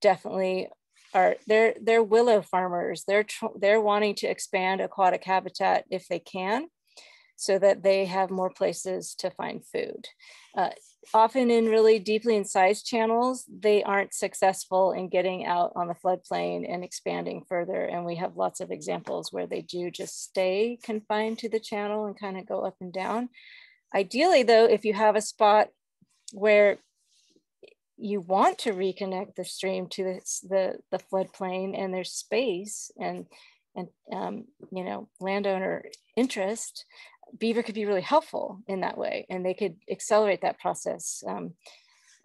definitely are they're they're willow farmers. They're they're wanting to expand aquatic habitat if they can so that they have more places to find food. Uh, often in really deeply incised channels, they aren't successful in getting out on the floodplain and expanding further. And we have lots of examples where they do just stay confined to the channel and kind of go up and down. Ideally though, if you have a spot where you want to reconnect the stream to the, the, the floodplain and there's space and, and um, you know, landowner interest, Beaver could be really helpful in that way, and they could accelerate that process um,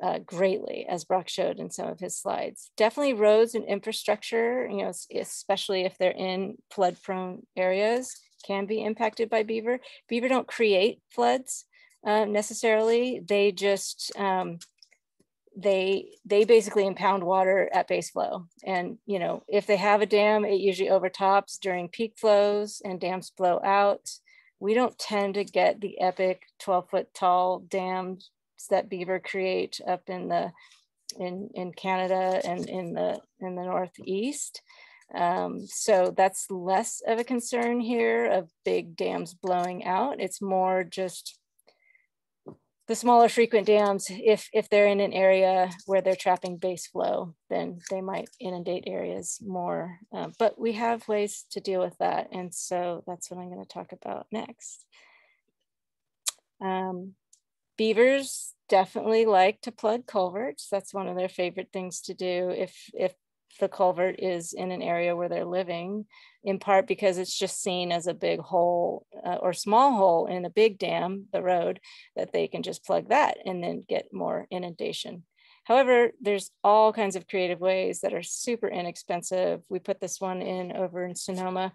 uh, greatly, as Brock showed in some of his slides. Definitely roads and infrastructure, you know, especially if they're in flood-prone areas, can be impacted by beaver. Beaver don't create floods uh, necessarily; they just um, they they basically impound water at base flow and you know if they have a dam it usually overtops during peak flows and dams blow out we don't tend to get the epic 12 foot tall dams that beaver create up in the in in Canada and in the in the northeast. Um, so that's less of a concern here of big dams blowing out. It's more just the smaller frequent dams, if, if they're in an area where they're trapping base flow, then they might inundate areas more. Uh, but we have ways to deal with that. And so that's what I'm gonna talk about next. Um, beavers definitely like to plug culverts. That's one of their favorite things to do if, if the culvert is in an area where they're living, in part because it's just seen as a big hole uh, or small hole in a big dam, the road, that they can just plug that and then get more inundation. However, there's all kinds of creative ways that are super inexpensive. We put this one in over in Sonoma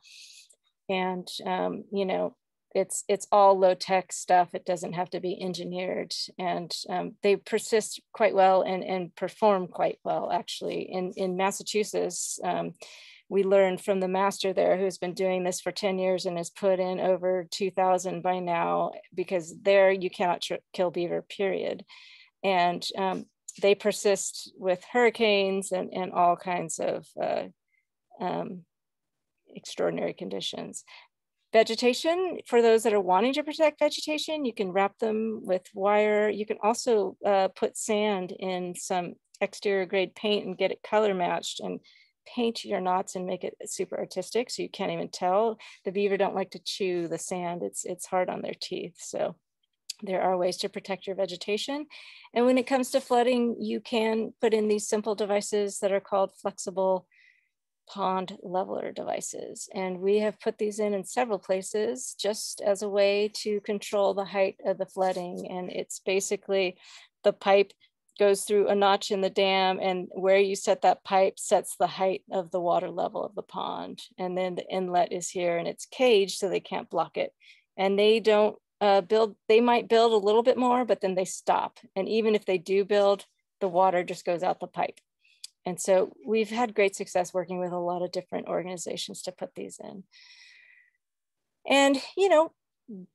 and, um, you know, it's it's all low tech stuff. It doesn't have to be engineered, and um, they persist quite well and and perform quite well actually. In in Massachusetts, um, we learned from the master there who's been doing this for 10 years and has put in over 2000 by now because there you cannot kill beaver period and um, they persist with hurricanes and, and all kinds of uh, um, extraordinary conditions vegetation for those that are wanting to protect vegetation you can wrap them with wire you can also uh, put sand in some exterior grade paint and get it color matched and paint your knots and make it super artistic so you can't even tell. The beaver don't like to chew the sand. It's, it's hard on their teeth. So there are ways to protect your vegetation. And when it comes to flooding, you can put in these simple devices that are called flexible pond leveler devices. And we have put these in in several places just as a way to control the height of the flooding. And it's basically the pipe goes through a notch in the dam and where you set that pipe sets the height of the water level of the pond. And then the inlet is here and it's caged so they can't block it. And they don't uh, build, they might build a little bit more, but then they stop. And even if they do build, the water just goes out the pipe. And so we've had great success working with a lot of different organizations to put these in. And, you know,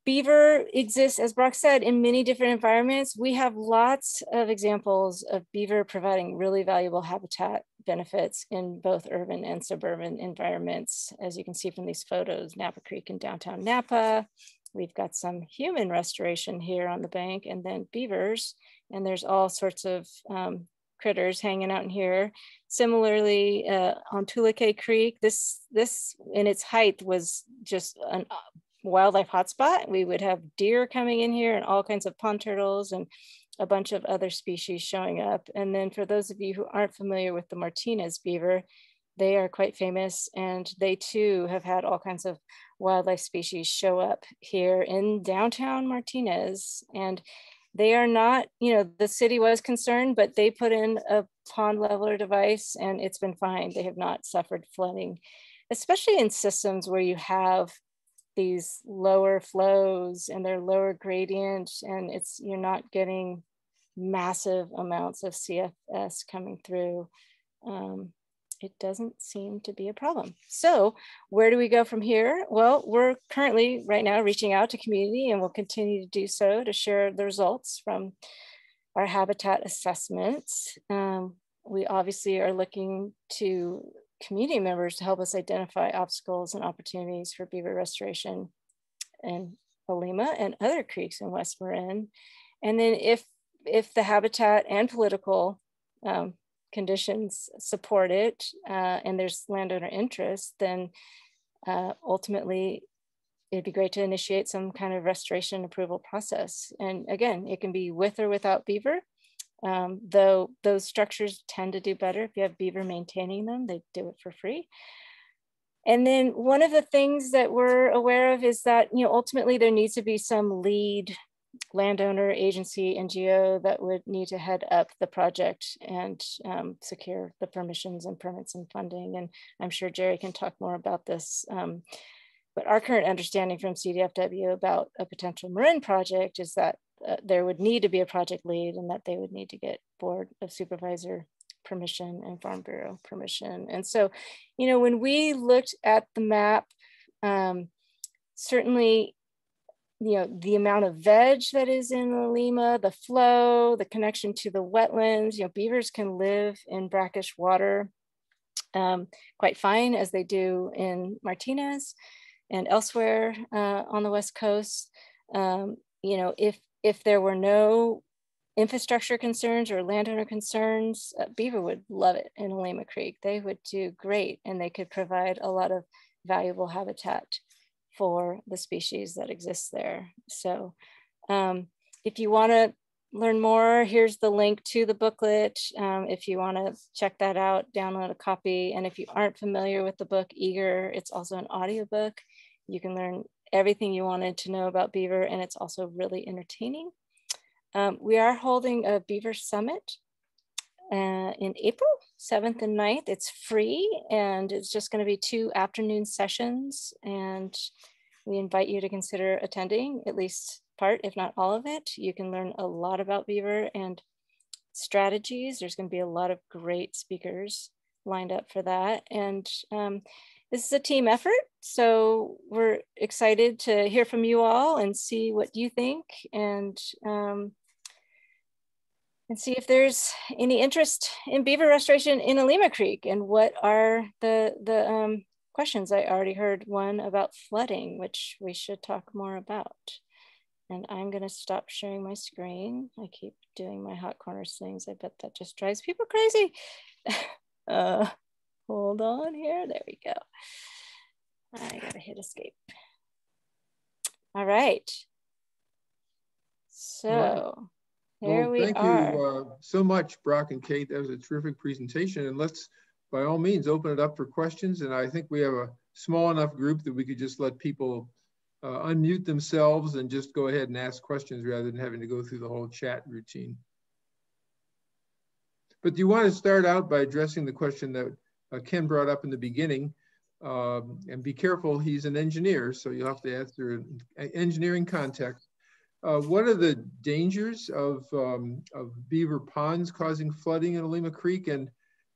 beaver exists, as Brock said, in many different environments. We have lots of examples of beaver providing really valuable habitat benefits in both urban and suburban environments. As you can see from these photos, Napa Creek in downtown Napa. We've got some human restoration here on the bank and then beavers. And there's all sorts of um, critters hanging out in here. Similarly, uh, on Tolay Creek, this, this in its height was just an wildlife hotspot. We would have deer coming in here and all kinds of pond turtles and a bunch of other species showing up. And then for those of you who aren't familiar with the Martinez beaver, they are quite famous and they too have had all kinds of wildlife species show up here in downtown Martinez. And they are not, you know, the city was concerned, but they put in a pond leveler device and it's been fine. They have not suffered flooding, especially in systems where you have these lower flows and they're lower gradient and it's you're not getting massive amounts of CFS coming through. Um, it doesn't seem to be a problem. So where do we go from here? Well, we're currently right now reaching out to community and we'll continue to do so to share the results from our habitat assessments. Um, we obviously are looking to community members to help us identify obstacles and opportunities for beaver restoration in Olema and other creeks in West Marin. And then if, if the habitat and political um, conditions support it uh, and there's landowner interest, then uh, ultimately it'd be great to initiate some kind of restoration approval process. And again, it can be with or without beaver. Um, though those structures tend to do better if you have beaver maintaining them, they do it for free. And then one of the things that we're aware of is that, you know, ultimately there needs to be some lead landowner, agency, NGO that would need to head up the project and um, secure the permissions and permits and funding. And I'm sure Jerry can talk more about this. Um, but our current understanding from CDFW about a potential Marin project is that uh, there would need to be a project lead and that they would need to get board of supervisor permission and farm bureau permission. And so, you know, when we looked at the map, um, certainly, you know, the amount of veg that is in Olema, the flow, the connection to the wetlands, you know, beavers can live in brackish water um, quite fine as they do in Martinez and elsewhere uh, on the West Coast. Um, you know, if if there were no infrastructure concerns or landowner concerns, uh, Beaver would love it in Olema Creek. They would do great and they could provide a lot of valuable habitat for the species that exists there. So um, if you wanna learn more, here's the link to the booklet. Um, if you wanna check that out, download a copy. And if you aren't familiar with the book Eager, it's also an audiobook. You can learn everything you wanted to know about Beaver, and it's also really entertaining. Um, we are holding a Beaver Summit uh, in April 7th and 9th. It's free and it's just going to be two afternoon sessions. And we invite you to consider attending at least part, if not all of it. You can learn a lot about Beaver and strategies. There's going to be a lot of great speakers lined up for that. And um, this is a team effort. So we're excited to hear from you all and see what you think and um, and see if there's any interest in beaver restoration in Olema Creek and what are the, the um, questions. I already heard one about flooding, which we should talk more about. And I'm gonna stop sharing my screen. I keep doing my hot corners things. I bet that just drives people crazy. uh, hold on here, there we go. I gotta hit escape. All right. So there well, we thank are. You uh, so much, Brock and Kate. That was a terrific presentation. And let's, by all means, open it up for questions. And I think we have a small enough group that we could just let people uh, unmute themselves and just go ahead and ask questions rather than having to go through the whole chat routine. But do you want to start out by addressing the question that uh, Ken brought up in the beginning? Um, and be careful, he's an engineer, so you'll have to answer an engineering context. Uh, what are the dangers of, um, of beaver ponds causing flooding in Olema Creek and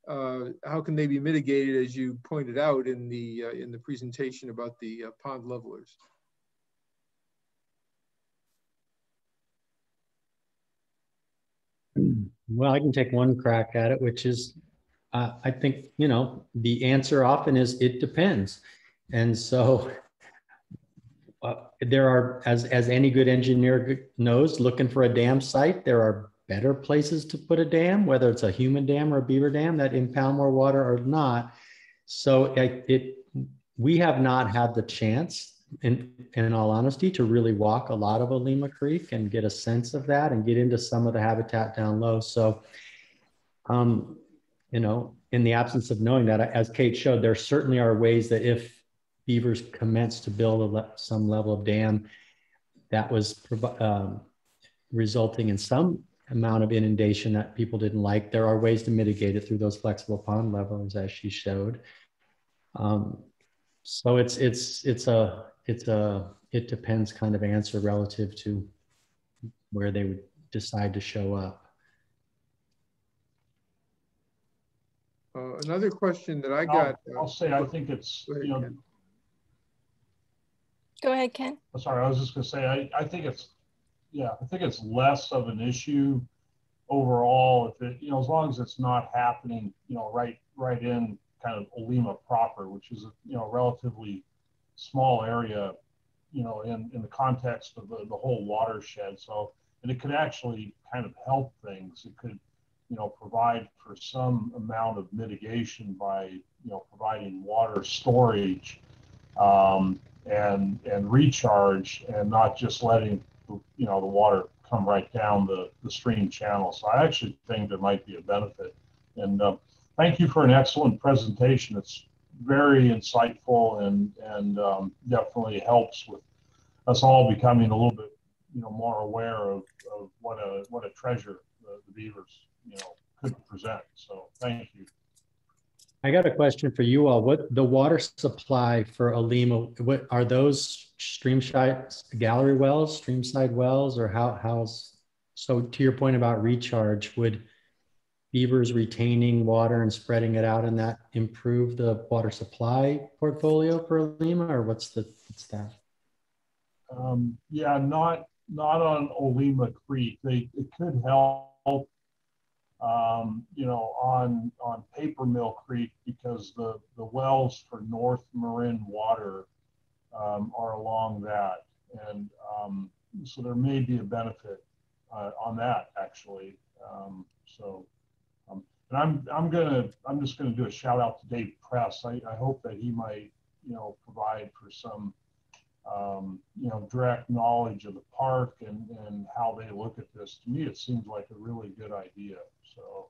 uh, how can they be mitigated as you pointed out in the, uh, in the presentation about the uh, pond levelers? Well, I can take one crack at it, which is uh, I think, you know, the answer often is it depends. And so there are, as, as any good engineer knows, looking for a dam site, there are better places to put a dam, whether it's a human dam or a beaver dam that impound more water or not. So it, it we have not had the chance, in, in all honesty, to really walk a lot of Olema Creek and get a sense of that and get into some of the habitat down low. So, um, you know, in the absence of knowing that, as Kate showed, there certainly are ways that if beavers commenced to build le some level of dam that was um, resulting in some amount of inundation that people didn't like. There are ways to mitigate it through those flexible pond levels, as she showed. Um, so it's it's it's a it's a it depends kind of answer relative to where they would decide to show up. Uh, another question that I got. I'll, I'll say I think it's you know Go ahead, Ken. I'm sorry, I was just going to say, I, I think it's, yeah, I think it's less of an issue overall if it, you know, as long as it's not happening, you know, right, right in kind of Olema proper, which is, a, you know, relatively small area, you know, in, in the context of the, the whole watershed. So, and it could actually kind of help things. It could, you know, provide for some amount of mitigation by, you know, providing water storage um, and and recharge and not just letting you know the water come right down the, the stream channel. So I actually think there might be a benefit. And uh, thank you for an excellent presentation. It's very insightful and and um, definitely helps with us all becoming a little bit you know more aware of, of what a what a treasure the, the beavers you know could present. So thank you. I got a question for you all. What the water supply for Olema? What are those stream side gallery wells, stream side wells, or how how's so to your point about recharge, would beavers retaining water and spreading it out and that improve the water supply portfolio for Olema, or what's the what's that? Um, yeah, not not on Olema Creek. They it could help um, you know, on on Paper Mill Creek because the the wells for North Marin water um, are along that, and um, so there may be a benefit uh, on that actually. Um, so, um, and I'm I'm gonna I'm just gonna do a shout out to Dave Press. I, I hope that he might you know provide for some um, you know, direct knowledge of the park and, and how they look at this. To me, it seems like a really good idea. So.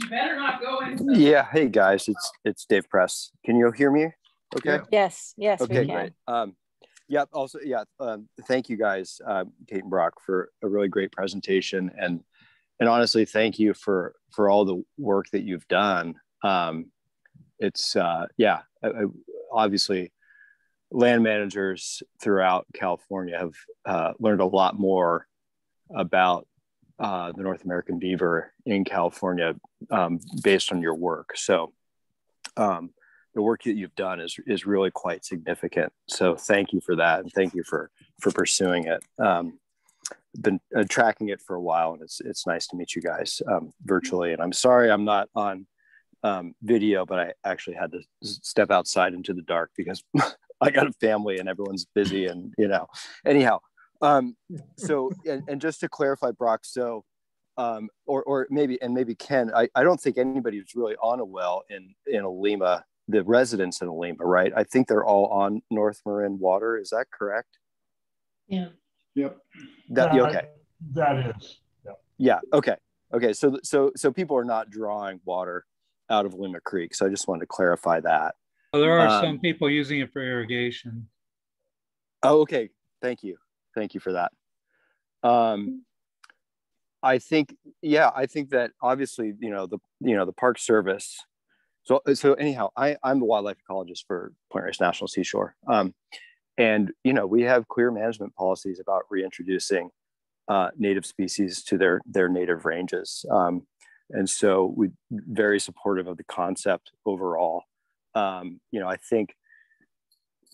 You better not go into. Yeah. Hey guys, it's it's Dave Press. Can you hear me? Okay. Yes. Yes. Okay. Great. Um, yeah. Also, yeah. Um, thank you guys, uh, Kate and Brock, for a really great presentation, and and honestly, thank you for for all the work that you've done. Um, it's uh, yeah. I, I, obviously, land managers throughout California have uh, learned a lot more about uh, the North American beaver in California um, based on your work. So um, the work that you've done is is really quite significant. So thank you for that, and thank you for for pursuing it. Um, been uh, tracking it for a while, and it's it's nice to meet you guys um, virtually. And I'm sorry I'm not on um, video, but I actually had to step outside into the dark because I got a family and everyone's busy, and you know. Anyhow, um, so and, and just to clarify, Brock, so um, or or maybe and maybe Ken, I, I don't think anybody who's really on a well in in Olema the residents in Olema, right? I think they're all on North Marin water. Is that correct? Yeah. Yep. That, That- okay. That is. Yeah. Okay. Okay. So so so people are not drawing water out of Lima Creek. So I just wanted to clarify that. Well, there are Um, some people using it for irrigation. Oh, okay. Thank you. Thank you for that. Um, I think, yeah, I think that obviously, you know, the you know the Park Service. So so anyhow, I I'm the wildlife ecologist for Point Reyes National Seashore, um, and you know we have clear management policies about reintroducing uh, native species to their their native ranges, um, and so we very supportive of the concept overall. Um, you know, I think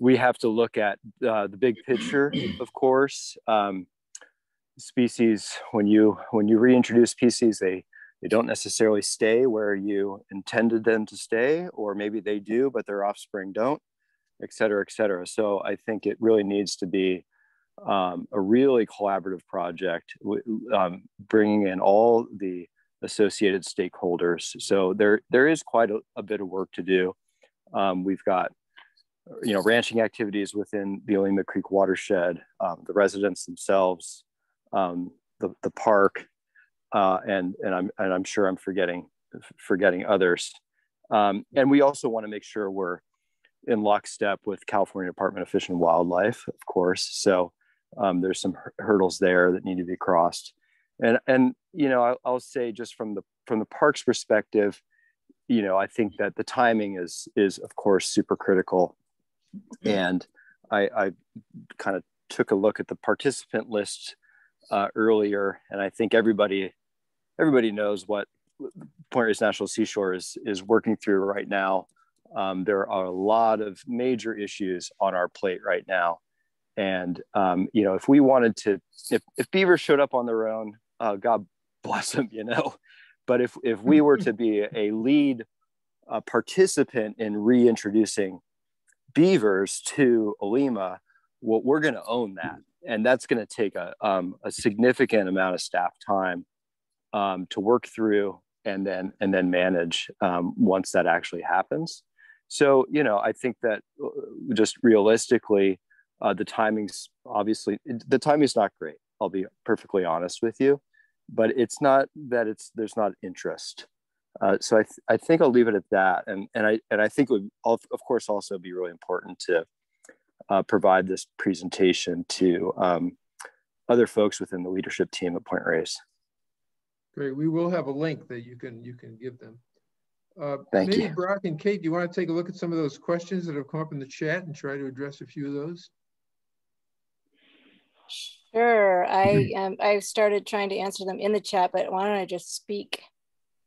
we have to look at uh, the big picture, of course. Um, species, when you when you reintroduce species, they they don't necessarily stay where you intended them to stay, or maybe they do, but their offspring don't, et cetera, et cetera. So I think it really needs to be um, a really collaborative project, um, bringing in all the associated stakeholders. So there there is quite a, a bit of work to do. Um, we've got you know ranching activities within the Olema Creek watershed, um, the residents themselves, um, the the park, uh, and and I'm and I'm sure I'm forgetting forgetting others. Um, and we also want to make sure we're in lockstep with California Department of Fish and Wildlife, of course. So um, there's some hurdles there that need to be crossed. And and you know I'll, I'll say just from the from the park's perspective, you know I think that the timing is is of course super critical and I, I kind of took a look at the participant list uh, earlier, and I think everybody everybody knows what Point Reyes National Seashore is is working through right now. Um, there are a lot of major issues on our plate right now, and um, you know if we wanted to, if if beavers showed up on their own, uh, God bless them, you know. But if if we were to be a lead uh, participant in reintroducing beavers to Olema, well, we're going to own that. And that's going to take a, um, a significant amount of staff time um, to work through and then and then manage um, once that actually happens. So you know, I think that uh, just realistically, uh, the timing's obviously the timing's not great. I'll be perfectly honest with you, but it's not that it's there's not interest. Uh, so I, th- I think I'll leave it at that. And, and I, and I think it would, of course, also be really important to uh, provide this presentation to um, other folks within the leadership team at Point Reyes. Great. We will have a link that you can you can give them. Uh, Thank maybe you. Brock and Kate, do you want to take a look at some of those questions that have come up in the chat and try to address a few of those? Sure. I um, I've started trying to answer them in the chat, but why don't I just speak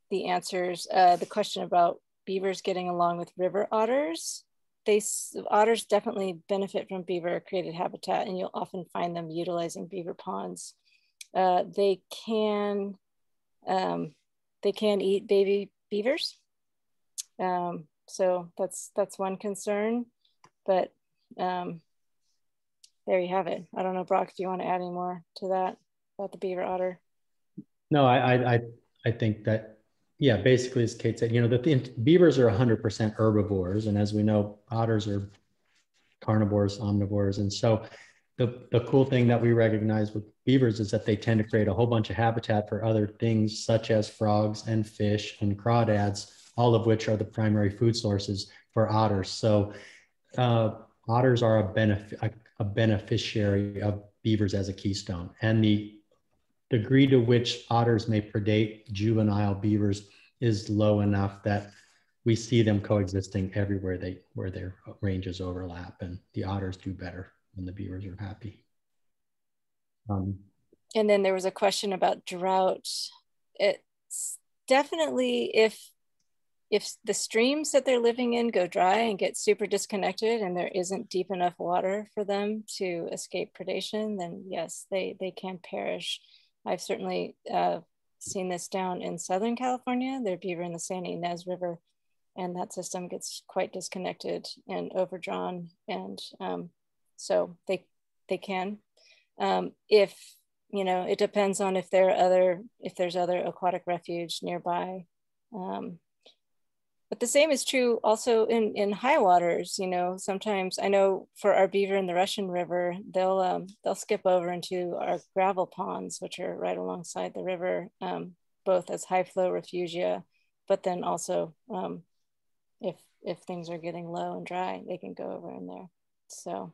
the answers? Uh, the question about beavers getting along with river otters. They otters definitely benefit from beaver created habitat, and you'll often find them utilizing beaver ponds. Uh, they can um, they can eat baby beavers. Um, so that's that's one concern, but um, there you have it. I don't know, Brock, if you want to add any more to that about the beaver otter. No, I I I think that yeah, basically as Kate said, you know, the, the beavers are 100% herbivores, and as we know, otters are carnivores, omnivores, and so the the cool thing that we recognize with beavers is that they tend to create a whole bunch of habitat for other things such as frogs and fish and crawdads, all of which are the primary food sources for otters. So uh, otters are a benefit a, a beneficiary of beavers as a keystone, and the degree to which otters may predate juvenile beavers is low enough that we see them coexisting everywhere they where their ranges overlap, and the otters do better when the beavers are happy. Um, and then there was a question about drought. It's definitely if if the streams that they're living in go dry and get super disconnected and there isn't deep enough water for them to escape predation, then yes, they, they can perish. I've certainly uh, seen this down in Southern California. They're beaver in the San Ynez River and that system gets quite disconnected and overdrawn. And um, so they, they can. Um, if, you know, it depends on if there are other, if there's other aquatic refuge nearby. Um, but the same is true also in, in high waters. You know, sometimes I know for our beaver in the Russian River, they'll um, they'll skip over into our gravel ponds, which are right alongside the river, um, both as high flow refugia, but then also um, if if things are getting low and dry, they can go over in there. So.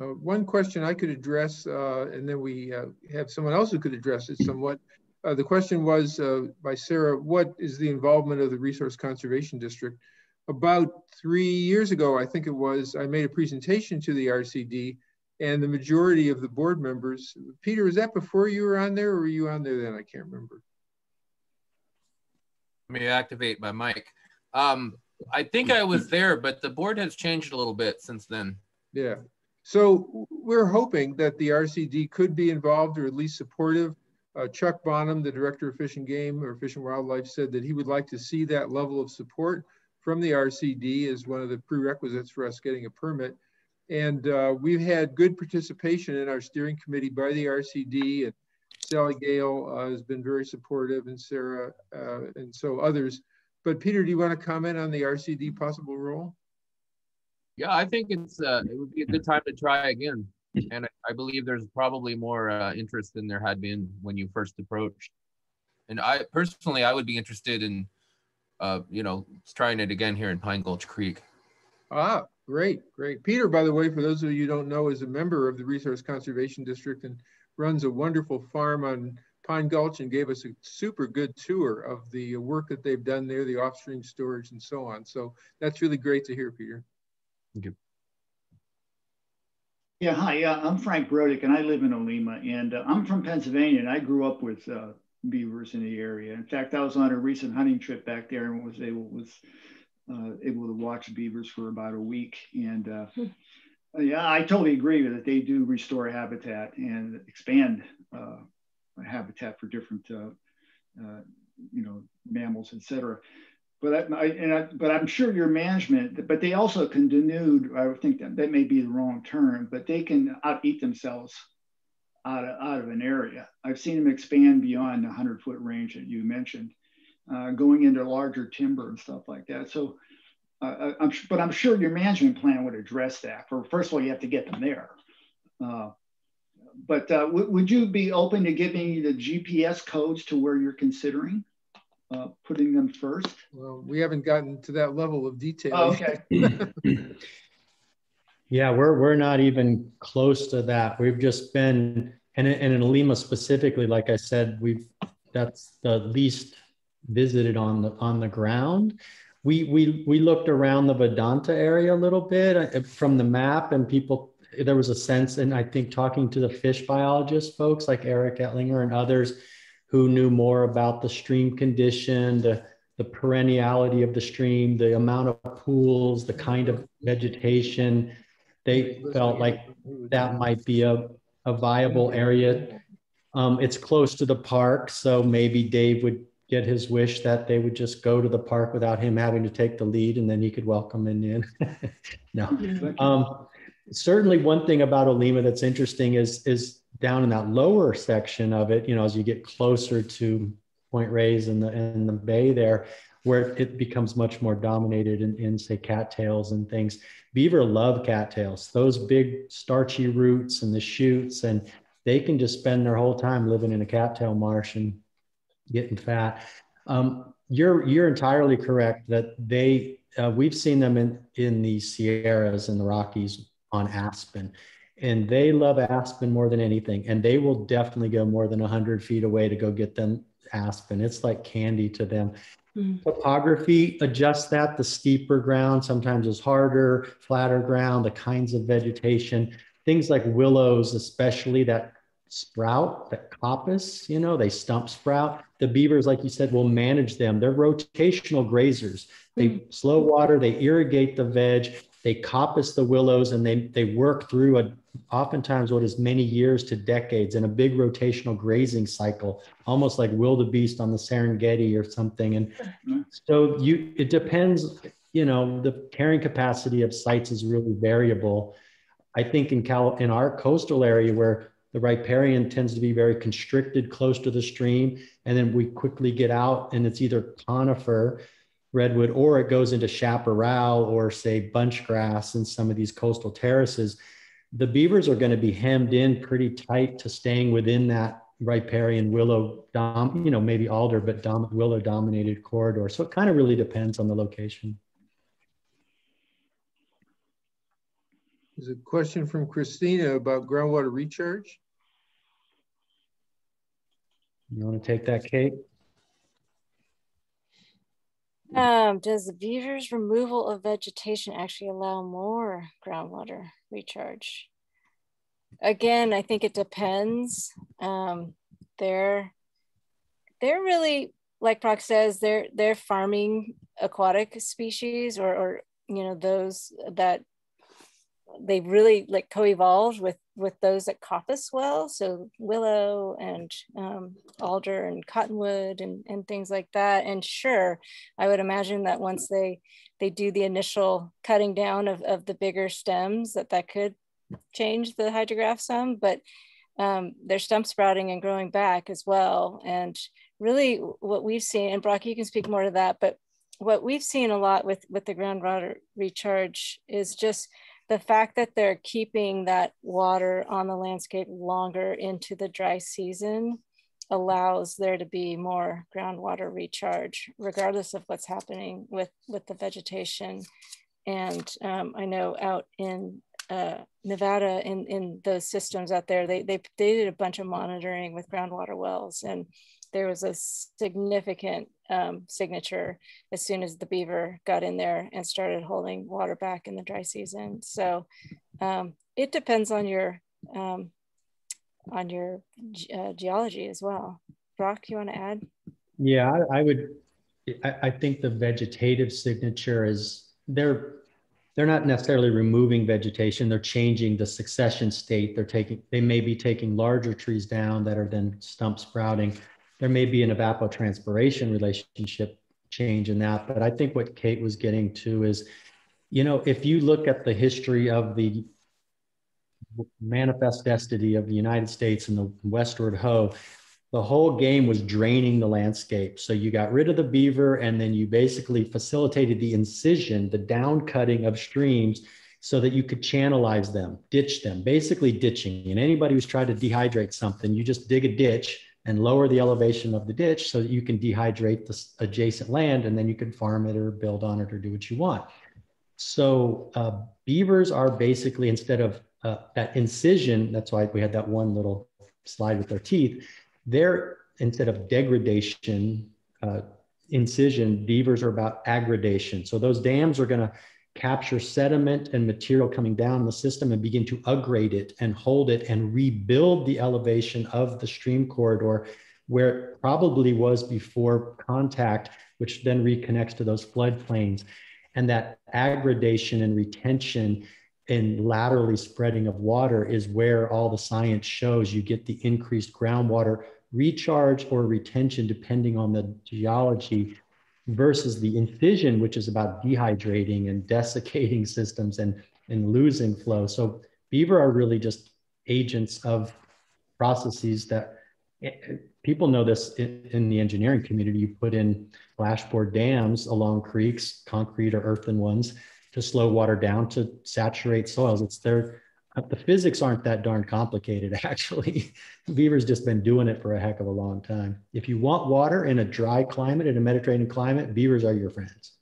Uh, one question I could address, uh, and then we uh, have someone else who could address it somewhat, uh, the question was uh, by Sarah, what is the involvement of the Resource Conservation District? About three years ago, I think it was, I made a presentation to the RCD and the majority of the board members, Peter, was that before you were on there or were you on there then? I can't remember. Let me activate my mic. Um, I think I was there, but the board has changed a little bit since then. Yeah. So we're hoping that the RCD could be involved or at least supportive uh, Chuck Bonham, the director of Fish and Game or Fish and Wildlife, said that he would like to see that level of support from the RCD as one of the prerequisites for us getting a permit. And uh, we've had good participation in our steering committee by the RCD and Sally Gale uh, has been very supportive and Sarah uh, and so others. But Peter, do you want to comment on the RCD possible role? Yeah, I think it's uh, it would be a good time to try again and I believe there's probably more uh, interest than there had been when you first approached. And I personally, I would be interested in, uh, you know, trying it again here in Pine Gulch Creek. Ah, great, great. Peter, by the way, for those of you who don't know, is a member of the Resource Conservation District and runs a wonderful farm on Pine Gulch and gave us a super good tour of the work that they've done there, the off-stream storage and so on. So that's really great to hear, Peter. Thank you. Yeah, hi. Yeah, I'm Frank Brodick, and I live in Olema, and uh, I'm from Pennsylvania, and I grew up with uh, beavers in the area. In fact, I was on a recent hunting trip back there and was able was uh, able to watch beavers for about a week. And uh, hmm. yeah, I totally agree that. They do restore habitat and expand uh, habitat for different, uh, you know, mammals, et cetera but I, and I, but I'm sure your management, but they also can denude. I think that that may be the wrong term, but they can out eat themselves out of, out of an area. I've seen them expand beyond the 100 foot range that you mentioned, uh, going into larger timber and stuff like that. So, uh, I'm, but I'm sure your management plan would address that. For first of all, you have to get them there. Uh, but uh, would you be open to giving the GPS codes to where you're considering? Uh, putting them first? Well, we haven't gotten to that level of detail. Oh, okay. yeah, we're we're not even close to that. We've just been, and in, and in Olema specifically, like I said, we've that's the least visited on the on the ground. We we we looked around the Vedanta area a little bit uh, from the map, and people there was a sense, and I think talking to the fish biologist folks like Eric Ettlinger and others who knew more about the stream condition, the, the perenniality of the stream, the amount of pools, the kind of vegetation. They felt like that might be a, a viable area. Um, it's close to the park, so maybe Dave would get his wish that they would just go to the park without him having to take the lead and then he could welcome them in. no. Um, certainly one thing about Olema that's interesting is, is down in that lower section of it, you know, as you get closer to Point Reyes and the and the bay there, where it becomes much more dominated in, in say cattails and things. Beaver love cattails, those big starchy roots and the shoots, and they can just spend their whole time living in a cattail marsh and getting fat. Um, you're you're entirely correct that they uh, we've seen them in in the Sierras and the Rockies on aspen and they love aspen more than anything and they will definitely go more than 100 feet away to go get them aspen it's like candy to them mm. topography adjusts that the steeper ground sometimes is harder flatter ground the kinds of vegetation things like willows especially that sprout, that coppice, you know, they stump sprout. The beavers, like you said, will manage them. They're rotational grazers. They mm-hmm. slow water, they irrigate the veg, they coppice the willows, and they, they work through a oftentimes what is many years to decades in a big rotational grazing cycle, almost like wildebeest on the Serengeti or something. And so you it depends, you know, the carrying capacity of sites is really variable. I think in Cal in our coastal area where the riparian tends to be very constricted close to the stream, and then we quickly get out and it's either conifer, redwood, or it goes into chaparral or say bunch grass in some of these coastal terraces the beavers are going to be hemmed in pretty tight to staying within that riparian willow dom, you know, maybe alder, but dom, willow dominated corridor. So it kind of really depends on the location. There's a question from Christina about groundwater recharge. You want to take that, Kate? Um, does the beaver's removal of vegetation actually allow more groundwater recharge? Again, I think it depends. Um, they're they're really like Brock says, they're they're farming aquatic species or, or you know those that they really like co-evolved with with those that coppice well. So willow and um, alder and cottonwood and, and things like that. And sure i would imagine that once they they do the initial cutting down of, of the bigger stems that that could change the hydrograph some but um, they're stump sprouting and growing back as well. And really what we've seen and brock you can speak more to that but what we've seen a lot with with the groundwater recharge is just the fact that they're keeping that water on the landscape longer into the dry season allows there to be more groundwater recharge, regardless of what's happening with, with the vegetation. And um, I know out in uh, Nevada, in, in those systems out there, they, they, they did a bunch of monitoring with groundwater wells and there was a significant um, signature as soon as the beaver got in there and started holding water back in the dry season. So um, it depends on your um, on your uh, geology as well. Brock, you want to add? Yeah, I, I would. I, I think the vegetative signature is they're they're not necessarily removing vegetation they're changing the succession state they're taking they may be taking larger trees down that are then stump sprouting there may be an evapotranspiration relationship change in that. But I think what Kate was getting to is, you know, if you look at the history of the manifest destiny of the United States and the westward ho, the whole game was draining the landscape. So you got rid of the beaver and then you basically facilitated the incision, the down cutting of streams so that you could channelize them, ditch them, basically ditching. And anybody who's tried to dehydrate something, you just dig a ditch and lower the elevation of the ditch so that you can dehydrate the adjacent land and then you can farm it or build on it or do what you want. So uh, beavers are basically instead of uh, that incision, that's why we had that one little slide with their teeth, they're instead of degradation, uh, incision, beavers are about aggradation. So those dams are going to capture sediment and material coming down the system and begin to upgrade it and hold it and rebuild the elevation of the stream corridor where it probably was before contact, which then reconnects to those floodplains. And that aggradation and retention and laterally spreading of water is where all the science shows you get the increased groundwater recharge or retention, depending on the geology versus the incision, which is about dehydrating and desiccating systems and, and losing flow. So beaver are really just agents of processes that eh, people know this in, in the engineering community. You put in flashboard dams along creeks, concrete or earthen ones, to slow water down to saturate soils. It's their the physics aren't that darn complicated, actually. Beaver's just been doing it for a heck of a long time. If you want water in a dry climate, in a Mediterranean climate, beavers are your friends.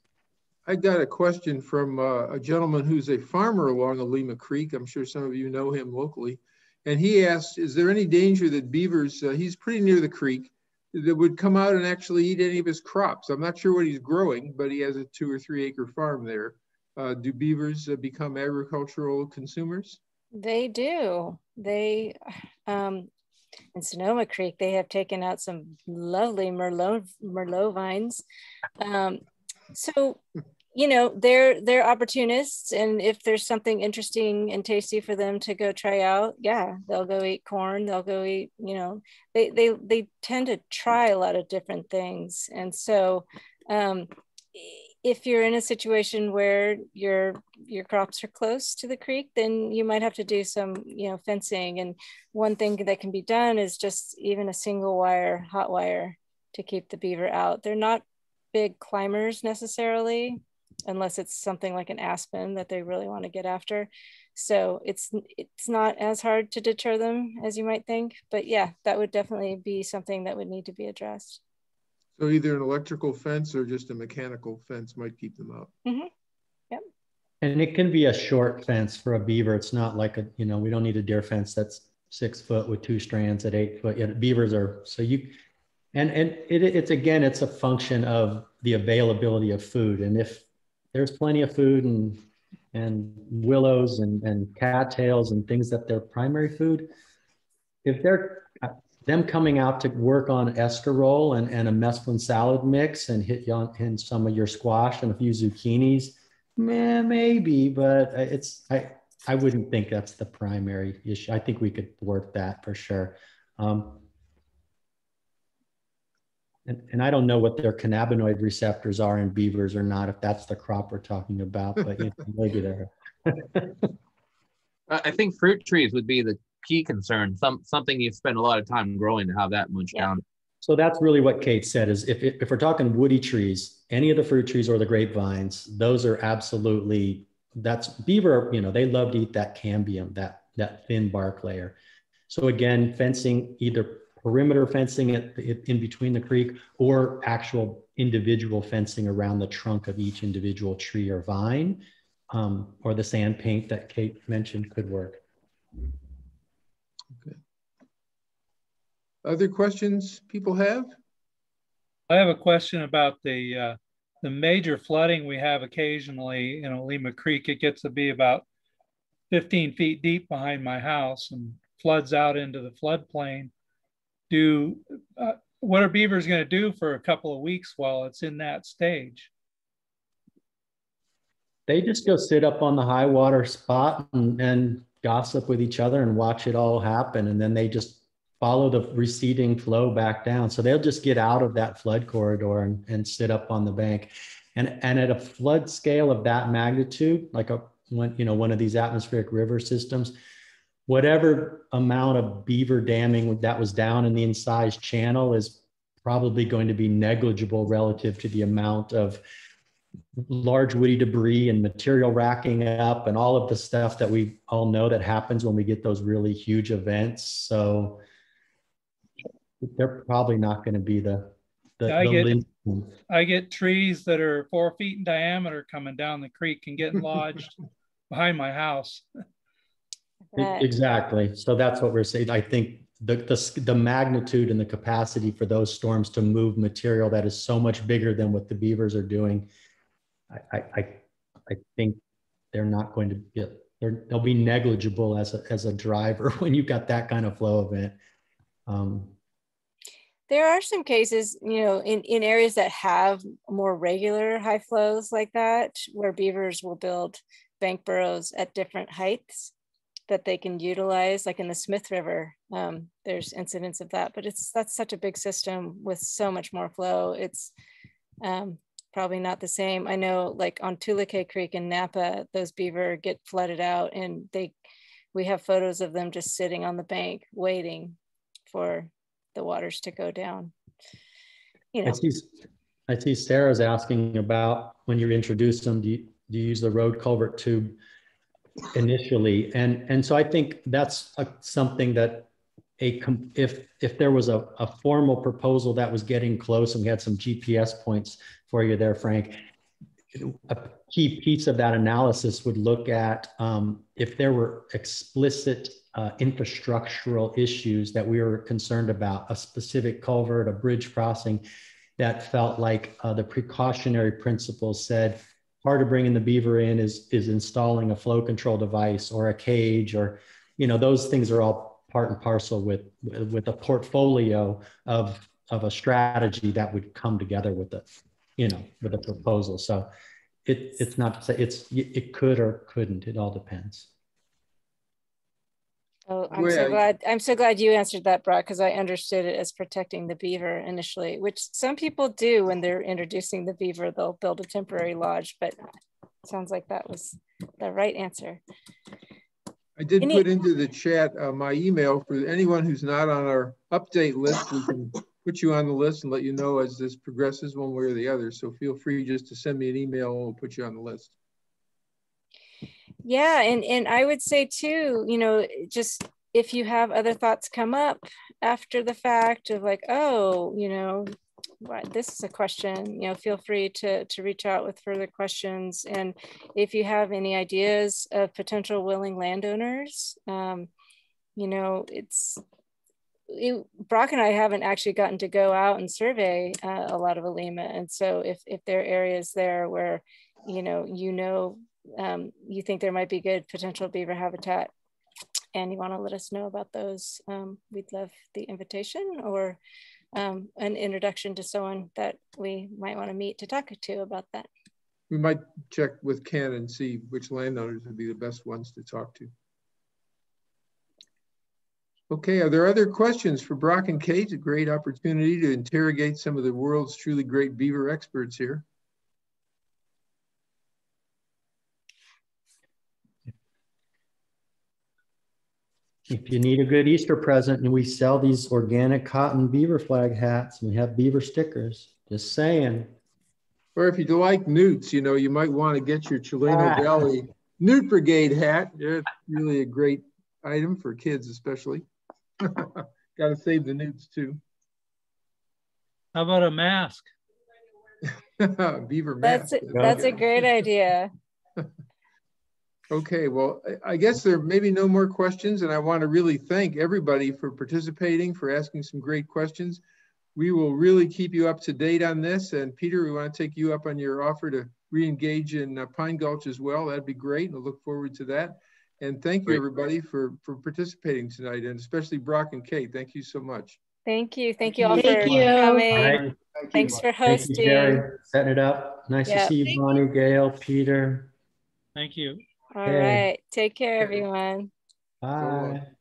I got a question from uh, a gentleman who's a farmer along Olema Creek. I'm sure some of you know him locally. And he asked, is there any danger that beavers, uh, he's pretty near the creek, that would come out and actually eat any of his crops? I'm not sure what he's growing, but he has a two or three acre farm there. Uh, do beavers uh, become agricultural consumers? They do. They, um, in Sonoma Creek, they have taken out some lovely Merlot, Merlot vines. Um, so, you know, they're, they're opportunists. And if there's something interesting and tasty for them to go try out, yeah, they'll go eat corn. They'll go eat, you know, they, they, they tend to try a lot of different things. And so, um, if you're in a situation where your your crops are close to the creek, then you might have to do some, you know, fencing. And one thing that can be done is just even a single wire, hot wire to keep the beaver out. They're not big climbers necessarily, unless it's something like an aspen that they really want to get after. So it's it's not as hard to deter them as you might think. But yeah, that would definitely be something that would need to be addressed. So either an electrical fence or just a mechanical fence might keep them out. Mm-hmm. Yep. And it can be a short fence for a beaver. It's not like a, you know, we don't need a deer fence that's six foot with two strands at eight foot. Yeah, beavers are, so you, and, and it, it's again, it's a function of the availability of food. And if there's plenty of food and, and willows and, and cattails and things that they're primary food, if they're them coming out to work on escarole and, and a mesclun salad mix and hit you on in some of your squash and a few zucchinis, man, maybe, but it's I I wouldn't think that's the primary issue. I think we could work that for sure. Um, and, and I don't know what their cannabinoid receptors are in beavers or not, if that's the crop we're talking about, but you know, maybe they're. I think fruit trees would be the key concern, some something you spend a lot of time growing to have that much yeah. down. So that's really what Kate said is if, if we're talking woody trees, any of the fruit trees or the grapevines, those are absolutely, that's beaver, you know, they love to eat that cambium, that, that thin bark layer. So again, fencing, either perimeter fencing it in between the creek or actual individual fencing around the trunk of each individual tree or vine um, or the sand paint that Kate mentioned could work. Okay. Other questions people have? I have a question about the uh, the major flooding we have occasionally in Olema Creek. It gets to be about 15 feet deep behind my house and floods out into the floodplain. Do uh, what are beavers going to do for a couple of weeks while it's in that stage? They just go sit up on the high water spot and, and gossip with each other and watch it all happen. And then they just follow the receding flow back down. So they'll just get out of that flood corridor and, and sit up on the bank. And, and at a flood scale of that magnitude, like a one, you know, one of these atmospheric river systems, whatever amount of beaver damming that was down in the incised channel is probably going to be negligible relative to the amount of large woody debris and material racking up and all of the stuff that we all know that happens when we get those really huge events. So they're probably not going to be the, the, I, the get, I get trees that are four feet in diameter coming down the creek and getting lodged behind my house. Exactly. So that's what we're saying. I think the, the, the magnitude and the capacity for those storms to move material that is so much bigger than what the beavers are doing I, I, I think they're not going to get, they're, they'll be negligible as a, as a driver when you've got that kind of flow event. Um, there are some cases, you know, in, in areas that have more regular high flows like that, where beavers will build bank burrows at different heights that they can utilize, like in the Smith River. Um, there's incidents of that, but it's that's such a big system with so much more flow. It's um, probably not the same. I know like on Tulucay Creek in Napa, those beaver get flooded out and they, we have photos of them just sitting on the bank waiting for the waters to go down. You know. I see, I see Sarah's asking about when you introduce them, do you, do you use the road culvert tube initially? And, and so I think that's a, something that a if if there was a, a formal proposal that was getting close and we had some GPS points for you there, Frank, a key piece of that analysis would look at um, if there were explicit uh, infrastructural issues that we were concerned about, a specific culvert, a bridge crossing that felt like uh, the precautionary principle said part of bringing the beaver in is is installing a flow control device or a cage or you know those things are all part and parcel with with a portfolio of of a strategy that would come together with it, you know, with a proposal. So it it's not to say it's it could or couldn't. It all depends. Oh, I'm Well, so glad. I'm so glad you answered that, Brock, because I understood it as protecting the beaver initially, which some people do when they're introducing the beaver. They'll build a temporary lodge, but sounds like that was the right answer. I did Any- put into the chat uh, my email for anyone who's not on our update list. We can put you on the list and let you know as this progresses one way or the other. So feel free just to send me an email and we'll put you on the list. Yeah, and and I would say too, you know, just if you have other thoughts come up after the fact of like, oh, you know, what this is a question, you know, feel free to to reach out with further questions. And if you have any ideas of potential willing landowners, um, you know, it's it, Brock and I haven't actually gotten to go out and survey uh, a lot of Olema, and so if if there are areas there where you know you know um, you think there might be good potential beaver habitat and you want to let us know about those, um, we'd love the invitation or um, an introduction to someone that we might want to meet to talk to about that. We might check with Ken and see which landowners would be the best ones to talk to. Okay, are there other questions for Brock and Kate? A great opportunity to interrogate some of the world's truly great beaver experts here. If you need a good Easter present, and we sell these organic cotton beaver flag hats, and we have beaver stickers. Just saying. Or if you like newts, you know, you might want to get your Chileno Ah. Valley Newt Brigade hat. They're really a great item for kids, especially. Got to save the newts too. How about a mask? Beaver That's mask. a, that's a great idea. Okay, well, I- I guess there may be no more questions, and I want to really thank everybody for participating, for asking some great questions. We will really keep you up to date on this, and Peter, we want to take you up on your offer to re-engage in uh, Pine Gulch as well. That'd be great, and I look forward to that. And thank you, everybody, for, for participating tonight, and especially Brock and Kate. Thank you so much. Thank you. Thank you all for you. coming. All right. Thank you. Thanks for Thank you, hosting. Jerry. Setting it up. Nice Yeah. to see you, Bonnie, Gail, Peter. Thank you. All Okay. right. Take care, everyone. long. Bye.